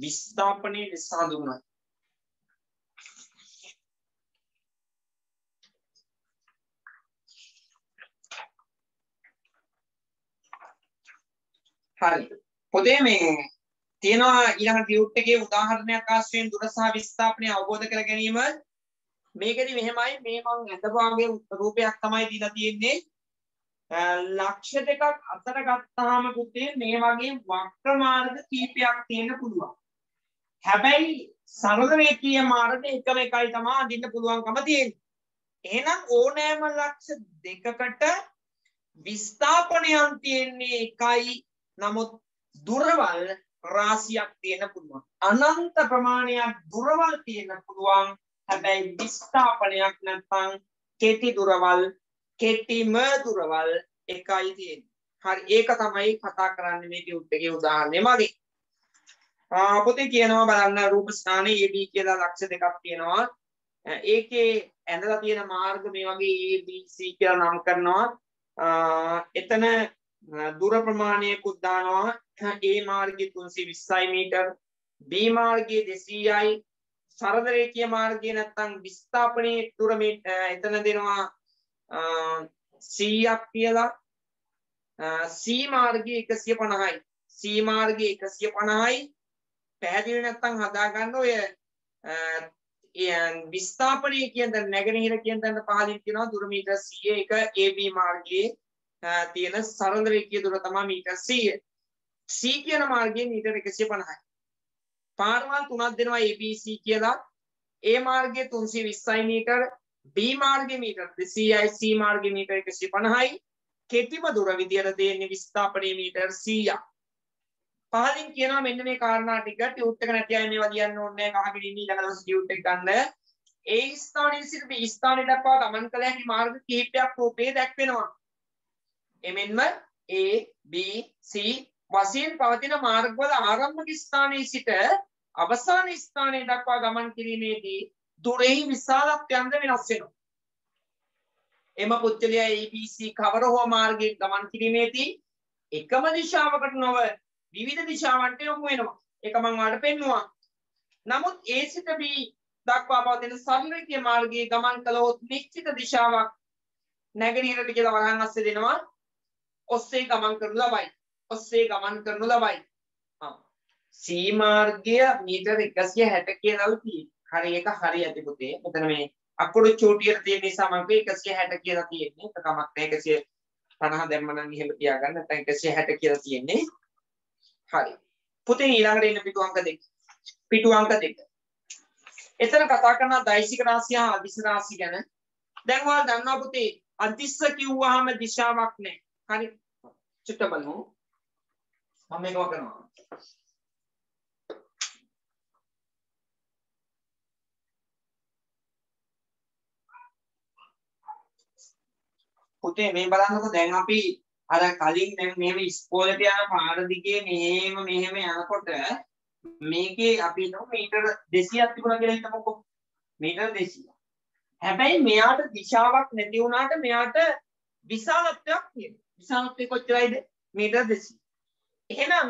විස්ථාපනය ලෙස හඳුන්වයි හරි. පොතේ මේ තියෙනවා ඊළඟ ටියුට් එකේ උදාහරණයක් ආශ්‍රයෙන් දුර සහ විස්ථාපනය අවබෝධ කර ගැනීම. මේකෙදි මෙහෙමයි. මේ මං ඇඳපාගේ රූපයක් තමයි දීලා තියෙන්නේ. ලක්ෂ දෙකක් අතර ගත්තාම පුතේ මේ වගේ වක්‍ර මාර්ග කීපයක් තියෙන්න පුළුවන්. හැබැයි සරල රේඛීය මාර්ග එකම එකයි තමයි අඳින්න පුළුවන්කම තියෙන්නේ. එහෙනම් ඕනෑම ලක්ෂ දෙකකට විස්ථාපනයන් තියෙන්නේ එකයි. නමුත් දුරවල් රාශියක් තියෙන පුළුවන්. අනන්ත ප්‍රමාණයක් දුරවල් තියෙන පුළුවන්. හැබැයි විස්ථාපනයක් නැත්නම් කෙටි දුරවල් කෙටිම දුරවල් එකයි තියෙන්නේ. හරි ඒක තමයි කතා කරන්නේ මේ ටියුට් එකේ උදාහරණය මගේ. පොතේ කියනවා බලන්න රූප ස්ථානයේ AB කියලා ලක්ෂ දෙකක් තියෙනවා. ඒකේ ඇඳලා තියෙන මාර්ග මේ වගේ A B C කියලා නම් කරනවා. එතන දුර ප්‍රමාණයකුත් දානවා. A මාර්ගය 320 මීටර, B මාර්ගය 200යි, සරල රේඛීය මාර්ගය නැත්තම් විස්ථාපනයේ දුර එතන දෙනවා 100ක් කියලා. C මාර්ගය 150යි. C මාර්ගය 150යි පැහැදිලි නැත්තම් හදාගන්න ඔය විස්ථාපනය කියන තැන නැගෙනහිර කියන තැන පහලින් තියෙනවා දුර මීටර් 100 එක AB මාර්ගයේ තියෙන සරල රේඛීය දුර තමයි මීටර් 100. C කියන මාර්ගයේ මීටර් 150යි. පාරවල් තුනක් දෙනවා ABC කියලා. A මාර්ගයේ 320යි මීටර, B මාර්ගයේ මීටර් 200යි, C මාර්ගයේ මීටර් 150යි. කෙටිම දුර විදියට දෙන්නේ විස්ථාපනයේ මීටර් 100ක්. පහලින් කියනවා මෙන්න මේ කාරණා ටික ටියුට් එක නැති අය මේවා ලියන්න ඕනේ නැහැ අහගෙන ඉන්න ඊළඟ දවසේ ටියුට් එක ගන්න. ඒ ස්ථානයේ සිට B ස්ථානයට දක්වා ගමන් කළ හැකි මාර්ග කිහිපයක් රූපේ දැක්වෙනවා. එමෙන්ම A B C වශයෙන් පවතින මාර්ගවල ආරම්භක ස්ථානයේ සිට අවසාන ස්ථානයේ දක්වා ගමන් කිරීමේදී දුරෙහි විශාලත්වයන්ද වෙනස් වෙනවා. එම පුද්ගලයා ABC කවර හෝ මාර්ගයෙන් ගමන් කිරීමේදී එකම දිශාවකට නොව විවිධ දිශාවන්ට යොමු වෙනවා. ඒක මම ඔයාලට පෙන්නුවා. නමුත් A සිට B දක්වා පවතින සරලකීය මාර්ගයේ ගමන් කළොත් නිශ්චිත දිශාවක් නැගෙනහිරට කියලා වරහන් අස්සේ දෙනවා. ඔස්සේ ගමන් කරනු ලබයි. ඔස්සේ ගමන් කරනු ලබයි. C මාර්ගය මීටර 160 කියලා තියෙන්නේ. හරි ඒක හරි ඇති පුතේ. මෙතන මේ අකුරු චූටියට තියෙන නිසා මම 160 කියලා තියෙන්නේ. ඒක කමක් නැහැ 150 දැම්ම නම් එහෙම තියාගන්න. නැත්නම් 160 කියලා තියෙන්නේ. හරි. පුතේ ඊළඟට එන්න පිටු අංක දෙක. පිටු අංක දෙක. එතන කතා කරන දෛශික රාශිය හා අදිශ රාශිය ගැන. දැන් ඔයාලා දන්නවා පුතේ අදිශ කිව්වහම දිශාවක් නැහැ. හරි. චුට්ට බලමු. මම මේක කරනවා. පුතේ මේ බලන්නකෝ දැන් අපි අර කලින් දැන් මෙහෙම ඉස්කෝලේට යන පාර දිගේ මෙහෙම මෙහෙම යනකොට මේකේ අපි හිතමු මීටර 200ක් තිබුණා කියලා හිතමුකෝ. මීටර 200 හැබැයි මෙයාට දිශාවක් නැති වුණාට මෙයාට විශාලත්වයක් තියෙනවා. විශාලත්වය කොච්චරයිද? මීටර 200 එහෙනම්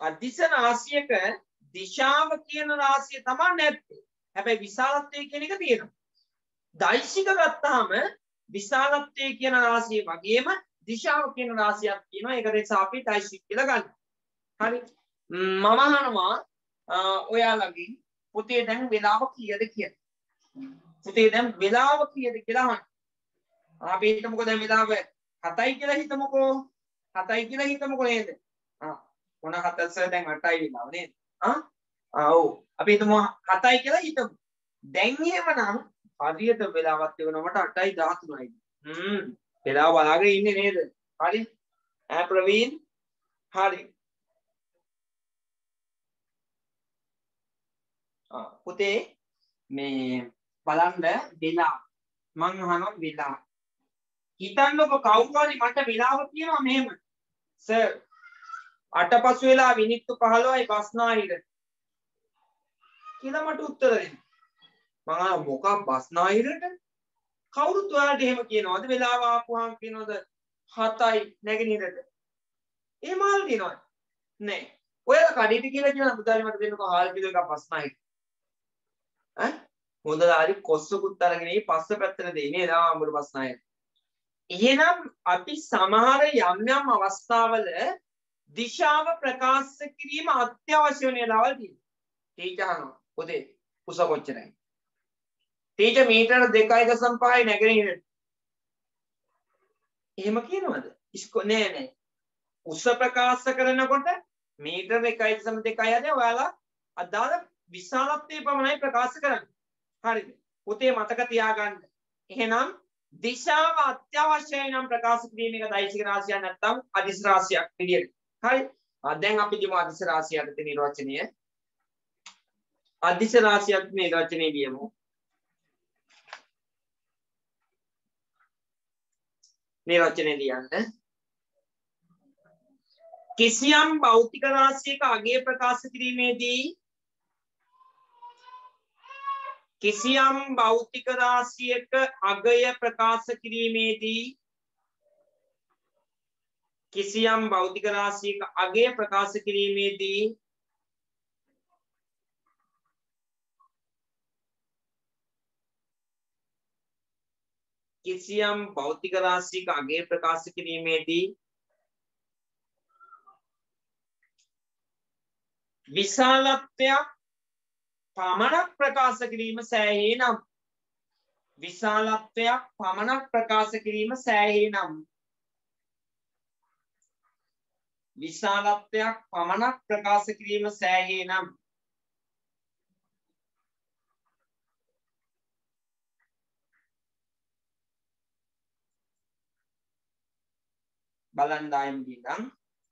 අදිශ රාශියක දිශාව කියන රාශිය තමයි නැත්තේ. හැබැයි විශාලත්වය කියන එක තියෙනවා. දෛශික ගත්තාම විශාලත්වය කියන රාශිය වගේම දිශාව කියන රාශියක් තියෙනවා ඒක නිසා අපි දෛශික කියලා ගන්න. හරි. මම අහනවා ඔයාලගෙන් පුතේ දැන් වෙලාව කීයද කියලා. පුතේ දැන් වෙලාව කීයද කියලා අහන්න. අපි හිතමුකෝ දැන් වෙලාව 7යි කියලා හිතමුකෝ. 7යි කියලා හිතමුකෝ නේද? ආ මොන 7ද දැන් 8යි වෙලාව නේද? ආ ආ ඔව්. අපි හිතමු 7යි කියලා හිතමු. දැන් එහෙමනම් හරියට වෙලාවත් එවනකොට 8යි 13යි. හ්ම් වෙලාව බලාගෙන ඉන්නේ නේද? හරි? ඈ ප්‍රවීන් හරි. ආ පුතේ මේ බලන්න වෙලා මං අහනවා වෙලා. හිතන්නකො කවුරු හරි මට වෙලාව කියනවා මෙහෙම. සර් අටපසු වෙලා විනිත්තු 15යි බස්නාහිර. කියලා මට උත්තර දෙන්න. මම මොකක් බස්නාහිරට? කවුරුත් ඔයාලට එහෙම කියනවද? වෙලාව ආපුවාම කියනවද? 7යි නැගෙනහිරට ඒ මාල් දිනවද නෑ. ඔයාලා කඩේට කියලා කියන පුතාලි මට දෙන්නකෝ හාල් කිලෝ එකක් පස්නයි ඈ? මොදලාරි කොස්සකුත් අරගෙන ඒ පස්ස පැත්තට දෙන්නේ නෑ අඹුරු පස්නයි එහෙනම් අපි සමහර යම් යම් අවස්ථාවල දිශාව ප්‍රකාශ කිරීම අත්‍යවශ්‍ය වෙන ලාවල් තියෙනවා. ටීචර් අහනවා. පොතේ උස කොච්චරයි? ටීච මීටර දෙකයි දසම් පහයි නැගෙනහිරට එහෙම කියනවද? ඉස්කෝ නෑ නෑ. උස ප්‍රකාශ කරනකොට මීටර එකයි දසම් දෙකයි හරි ඔයාලා අදාළ විශාලත්වය පමණයි ප්‍රකාශ කරන්නේ. හරිද? පුතේ මතක තියාගන්න. එහෙනම් දිශාව අත්‍යවශ්‍යයි නම් ප්‍රකාශ කිරීම එක දෛශික රාශියක් නැත්නම් අදිශ රාශියක් විදියට. හරි? දැන් අපි දිමු අදිශ රාශිය අදට නිර්වචනය. අදිශ රාශියක් නිර්වචනය ලියමු නිර්වචනය ලියන්න. කිසියම් භෞතික රාශියක අගය ප්‍රකාශ කිරීමේදී කිසියම් භෞතික රාශියක අගය ප්‍රකාශ කිරීමේදී කිසියම් භෞතික රාශියක අගය ප්‍රකාශ කිරීමේදී කිසියම් භෞතික රාශියක අගය ප්‍රකාශ කිරීමේදී විශාලත්වයක් පමණක් ප්‍රකාශ කිරීම සෑහේ නම්. විශාලත්වයක් පමණක් ප්‍රකාශ කිරීම සෑහේ නම්. විශාලත්වයක් පමණක් ප්‍රකාශ කිරීම සෑහේ නම්. බලන්දායමදී නම්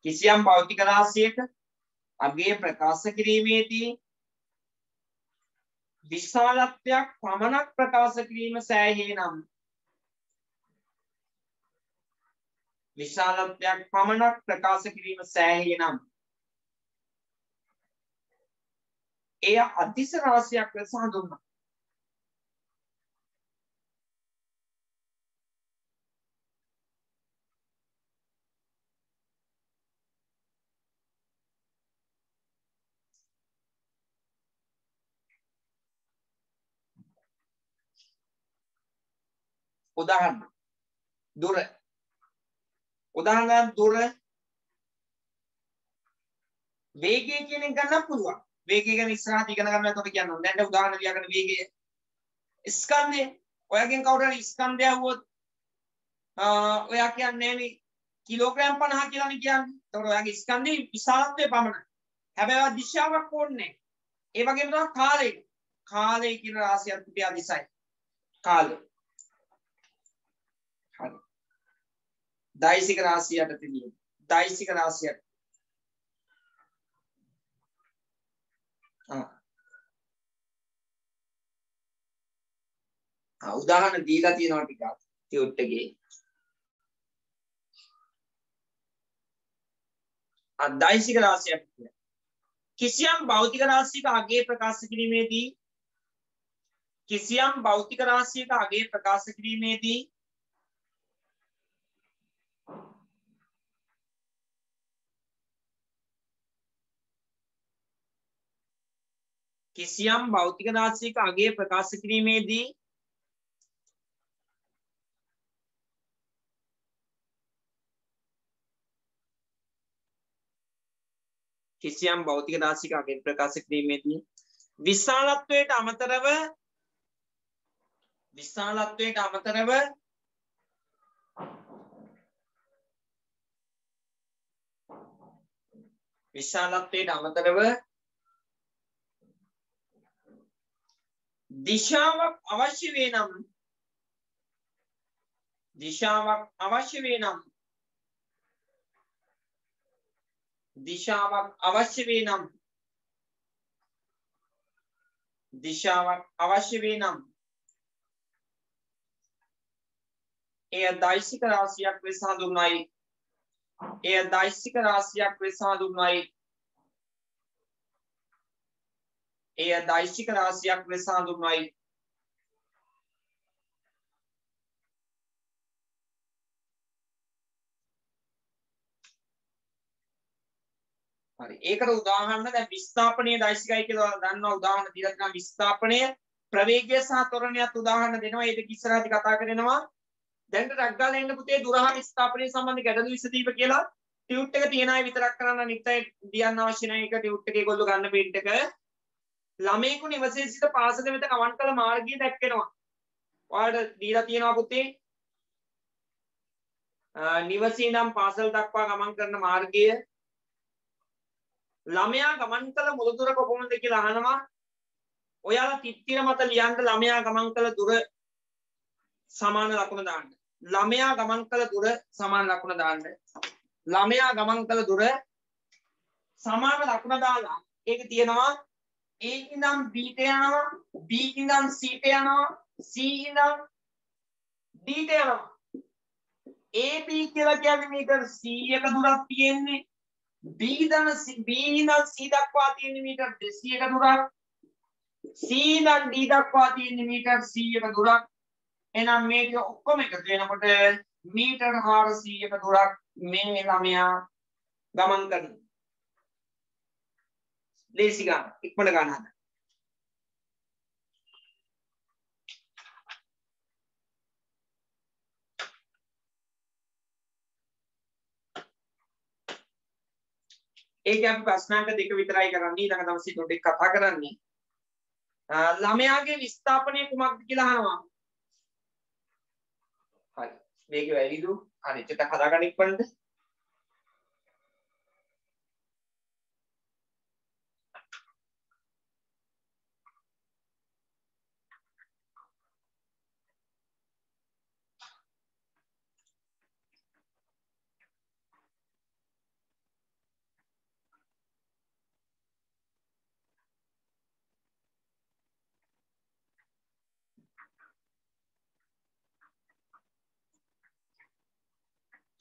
කිසියම් භෞතික රාශියක අගේ ප්‍රකාශ කිරීමේදී විශාලත්වයක් පමණක් ප්‍රකාශ කිරීම සෑහේ නම් විශාලත්වයක් පමණක් ප්‍රකාශ කිරීම සෑහේ නම් එය අතිශ රාශියක් ලෙස හඳුන්වනවා. උදාහරණ. දුර. උදාහරණයක් දුර. වේගය කියන එක ගන්න පුළුවන්. වේගය ගැන ඉස්සරහට ඉගෙන ගන්න එතකොට කියන්න. ඕනේ දැන් උදාහරණ ලියාගෙන වේගය. ස්කන්ධය. ඔයගෙන් කවුරු හරි ස්කන්ධය අහුවොත් ඔයා කියන්නේ නේ කිලෝග්‍රෑම් 50 කියලානේ කියන්නේ. එතකොට ඔයාගේ ස්කන්ධේ විශාලත්වය පමණයි. හැබැයි ඔයා දිශාවක් ඕනේ ඒ වගේම තමයි කාලය. කාලය කියන රාශියක් පිටිය දිසයි කාලය. දෛසික රාශියට තිබීම දෛසික රාශියට. ආ. උදාහරණ දීලා තියෙනවා ටිකක්. ටියුට් එකේ. අදෛසික රාශියක් කියන්නේ කිසියම් භෞතික රාශියක අගේ ප්‍රකාශ කිරීමේදී කිසියම් භෞතික රාශියක අගේ ප්‍රකාශ කිරීමේදී කිසියම් භෞතික රාශියක අගය ප්‍රකාශ කිරීමේදී කිසියම් භෞතික රාශියක අගය ප්‍රකාශ කිරීමේදී විශාලත්වයට අමතරව විශාලත්වයට අමතරව විශාලත්වයට අමතරව දිශාවක් අවශ්‍ය වේ නම් දිශාවක් අවශ්‍ය වේ නම් දිශාවක් අවශ්‍ය වේ නම් දිශාවක් අවශ්‍ය වේ නම් එය දෛශික රාශියක් ලෙස හඳුන්වයි එය දෛශික රාශියක් ලෙස හඳුන්වයි එය දෛශික රාශියක් ලෙස හඳුන්වයි. හරි. ඒකට උදාහරණ දැන් විස්ථාපනීය දෛශිකයි කියලා දන්නවා උදාහරණ දීලා තියෙනවා විස්ථාපනය ප්‍රවේගය සහ ත්වරණයත් උදාහරණ දෙනවා. ඒ දෙක ඉස්සරහදී කතා කරනවා. දැන් ටක් ගාලා එන්න පුතේ දුරහ විස්ථාපනය සම්බන්ධ ගැටලු විසඳීම කියලා ටියුට් එක තියන අය විතරක් කරන්න අනිත් අය දියන්න අවශ්‍ය නැහැ. ඒක ටියුට් එකේ ඒගොල්ලෝ ගන්න print එක. ළමයෙකු නිවසේ සිට පාසල වෙත ගමන් කළ මාර්ගය දැක්වෙනවා. ඔයාලට දීලා තියෙනවා පුතේ. නිවසේ ඉඳන් පාසල් දක්වා ගමන් කරන මාර්ගය. ළමයා ගමන් කළ මුළු දුර කොපමණද කියලා අහනවා. ඔයාලා තිත්තිර මත ලියන්න ළමයා ගමන් කළ දුර සමාන ලකුණ දාන්න. ළමයා ගමන් කළ දුර සමාන ලකුණ දාන්න. ළමයා ගමන් කළ දුර සමාන ලකුණ දාලා ඒක තියෙනවා A ඉඳන් B ට යනවා B ඉඳන් C ට යනවා C ඉඳන් D ට යනවා. AB කියලා කියන්නේ මේක C එක දුරක් තියෙන්නේ. B ඉඳන් C- B ඉඳන් C දක්වා තියෙන මීටර් 200ක දුරක් C ඉඳන් D දක්වා තියෙන මීටර් 100ක දුරක් එහෙනම් මේක ඔක්කොම එකතු වෙනකොට මීටර් 400ක දුරක් මේ ළමයා ගමන් කරනවා. ලේසි ගන්න. ඉක්මනට ගන්න හදන්න. ඒක අපි ප්‍රශ්නාංක දෙක විතරයි කරන්නේ ඊළඟ දවසේ ටොපික් කතා කරන්නේ. අ, ළමයාගේ විස්ථාපනය කුමක්ද කියලා අහනවා. හරි. මේක වැලිදු. හරි. චුට්ටක් හදාගන්න ඉක්මනට.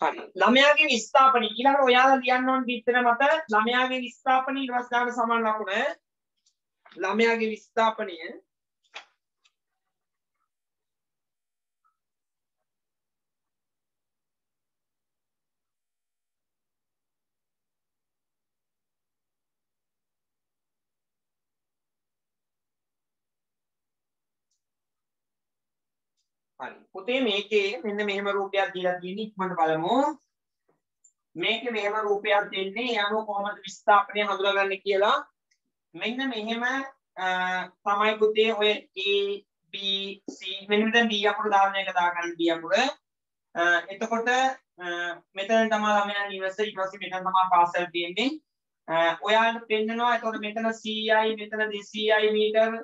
හරි. ළමයාගේ විස්ථාපනය ඊළඟට ඔයාලා ලියන්න ඕන පිටර මත ළමයාගේ විස්ථාපනය ඊට පස්සේ දාන්න සමාන ලකුණ. ළමයාගේ විස්ථාපනය හරි. පුතේ මේකේ මෙන්න මෙහෙම රූපයක් දීලා තියෙන්නේ ඉක්මනට බලමු. මේකේ මෙහෙම රූපයක් දෙන්නේ යනෝ කොහොමද විස්ථාපනය හඳුනාගන්නේ කියලා. මෙන්න මෙහෙම අ, තමයි පුතේ ඔය A B C මෙන්න මෙතන D අකුර දාන්න එක දාගන්න D අකුර. අ, එතකොට අ, මෙතන තමයි ළමයා නිවස ඊට පස්සේ මෙතන තමයි පාසල් තියෙන්නේ. අ, ඔයාලට පෙන්නනවා එතකොට මෙතන 100යි මෙතන 200යි මීටර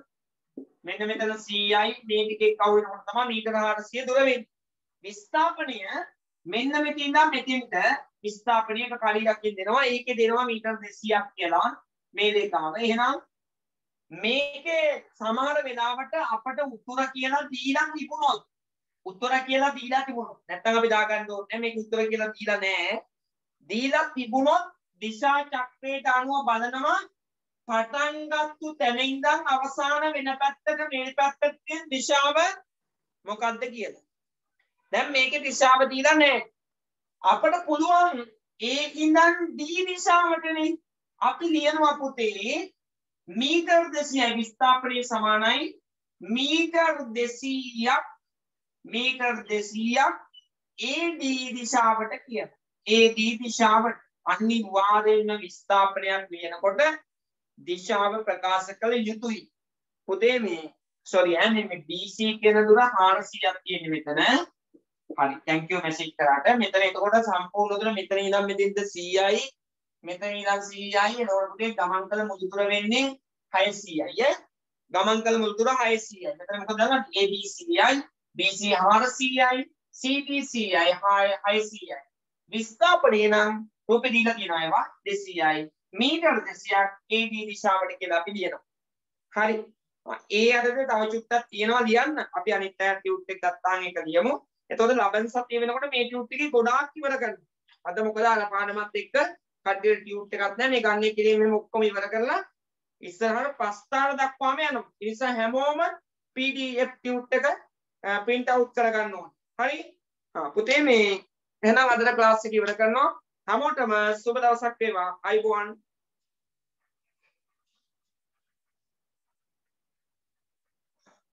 මෙන්න මෙතන 100යි මේ ටිකේ කවු වෙනකොට තමයි මීටර 400 දුර වෙන්නේ. විස්ථාපනය මෙන්න මෙතන ඉඳන් මෙතෙන්ට විස්ථාපනයක කලියක් දෙනවා. ඒකේ දෙනවා මීටර 200ක් කියලා මේ දෙකම. එහෙනම් මේකේ සමහර වෙලාවට අපට උත්තර කියලා දීලා තිබුණොත් උත්තර කියලා දීලා තිබුණොත් නැත්නම් අපි දාගන්න ඕනේ මේක උත්තර කියලා දීලා නැහැ. දීලා තිබුණොත් දිශා චක්‍රයට අනුව බලනවා පටන් ගත්තු තැන ඉඳන් අවසාන වෙන පැත්තට මේ පැත්තට තියෙන දිශාව මොකක්ද කියලා. දැන් මේකේ දිශාව දීලා නැහැ. අපට පුළුවන් ඒ ඉඳන් D දිශාවටනේ අපි ලියනවා පුතේ මීටර් 200යි විස්ථාපනයේ සමානයි මීටර් 200ක් මීටර් 200ක් AD දිශාවට කියන. AD දිශාවට අනිවාර්යෙන්ම විස්ථාපනයක් ලියනකොට දිශාව ප්‍රකාශ කළ යුතුයි. පුතේ මේ sorry ඈ මේ BC කියන දුර 400ක් තියෙන්නේ මෙතන. හරි thank you message කරාට. මෙතන එතකොට සම්පූර්ණ දුර මෙතන ඉඳන් මෙතෙන්ද 100යි මෙතන ඉඳන් 100යි එතකොට පුතේ ගමන් කළ මුළු දුර වෙන්නේ 600යි ඈ. ගමන් කළ මුළු දුර 600යි මෙතන මොකද දාගන්නේ ABCයි BC 400යි CBCයි 600යි විස්ථාපනය නම් රූපේ දීලා තියෙනවා ඒවා. 200යි මීටර 200ක් AD දිශාවට කියලා අපි ලියනවා. හරි. ඒ අතට තව චුට්ටක් තියෙනවා ලියන්න. අපි අනිත් අය ටියුට් එක ගත්තාම ඒක ලියමු. එතකොට ලබන සතිය වෙනකොට මේ ටියුට් එකේ ගොඩාක් ඉවර කරනවා. අද මොකද අර පාඩමත් එක්ක කඩේ ටියුට් එකක් නැහැ. මේ ගන්නේ කිරීමෙන් ඔක්කොම ඉවර කරලා ඉස්සරහට ප්‍රස්ථාන දක්වාම යනවා. ඒ නිසා හැමෝම PDF ටියුට් එක print out කරගන්න ඕනේ. හරි? හා පුතේ මේ එහෙනම් අදට ක්ලාස් එක ඉවර කරනවා. හැමෝටම සුබ දවසක් වේවා. අයිබෝවන්.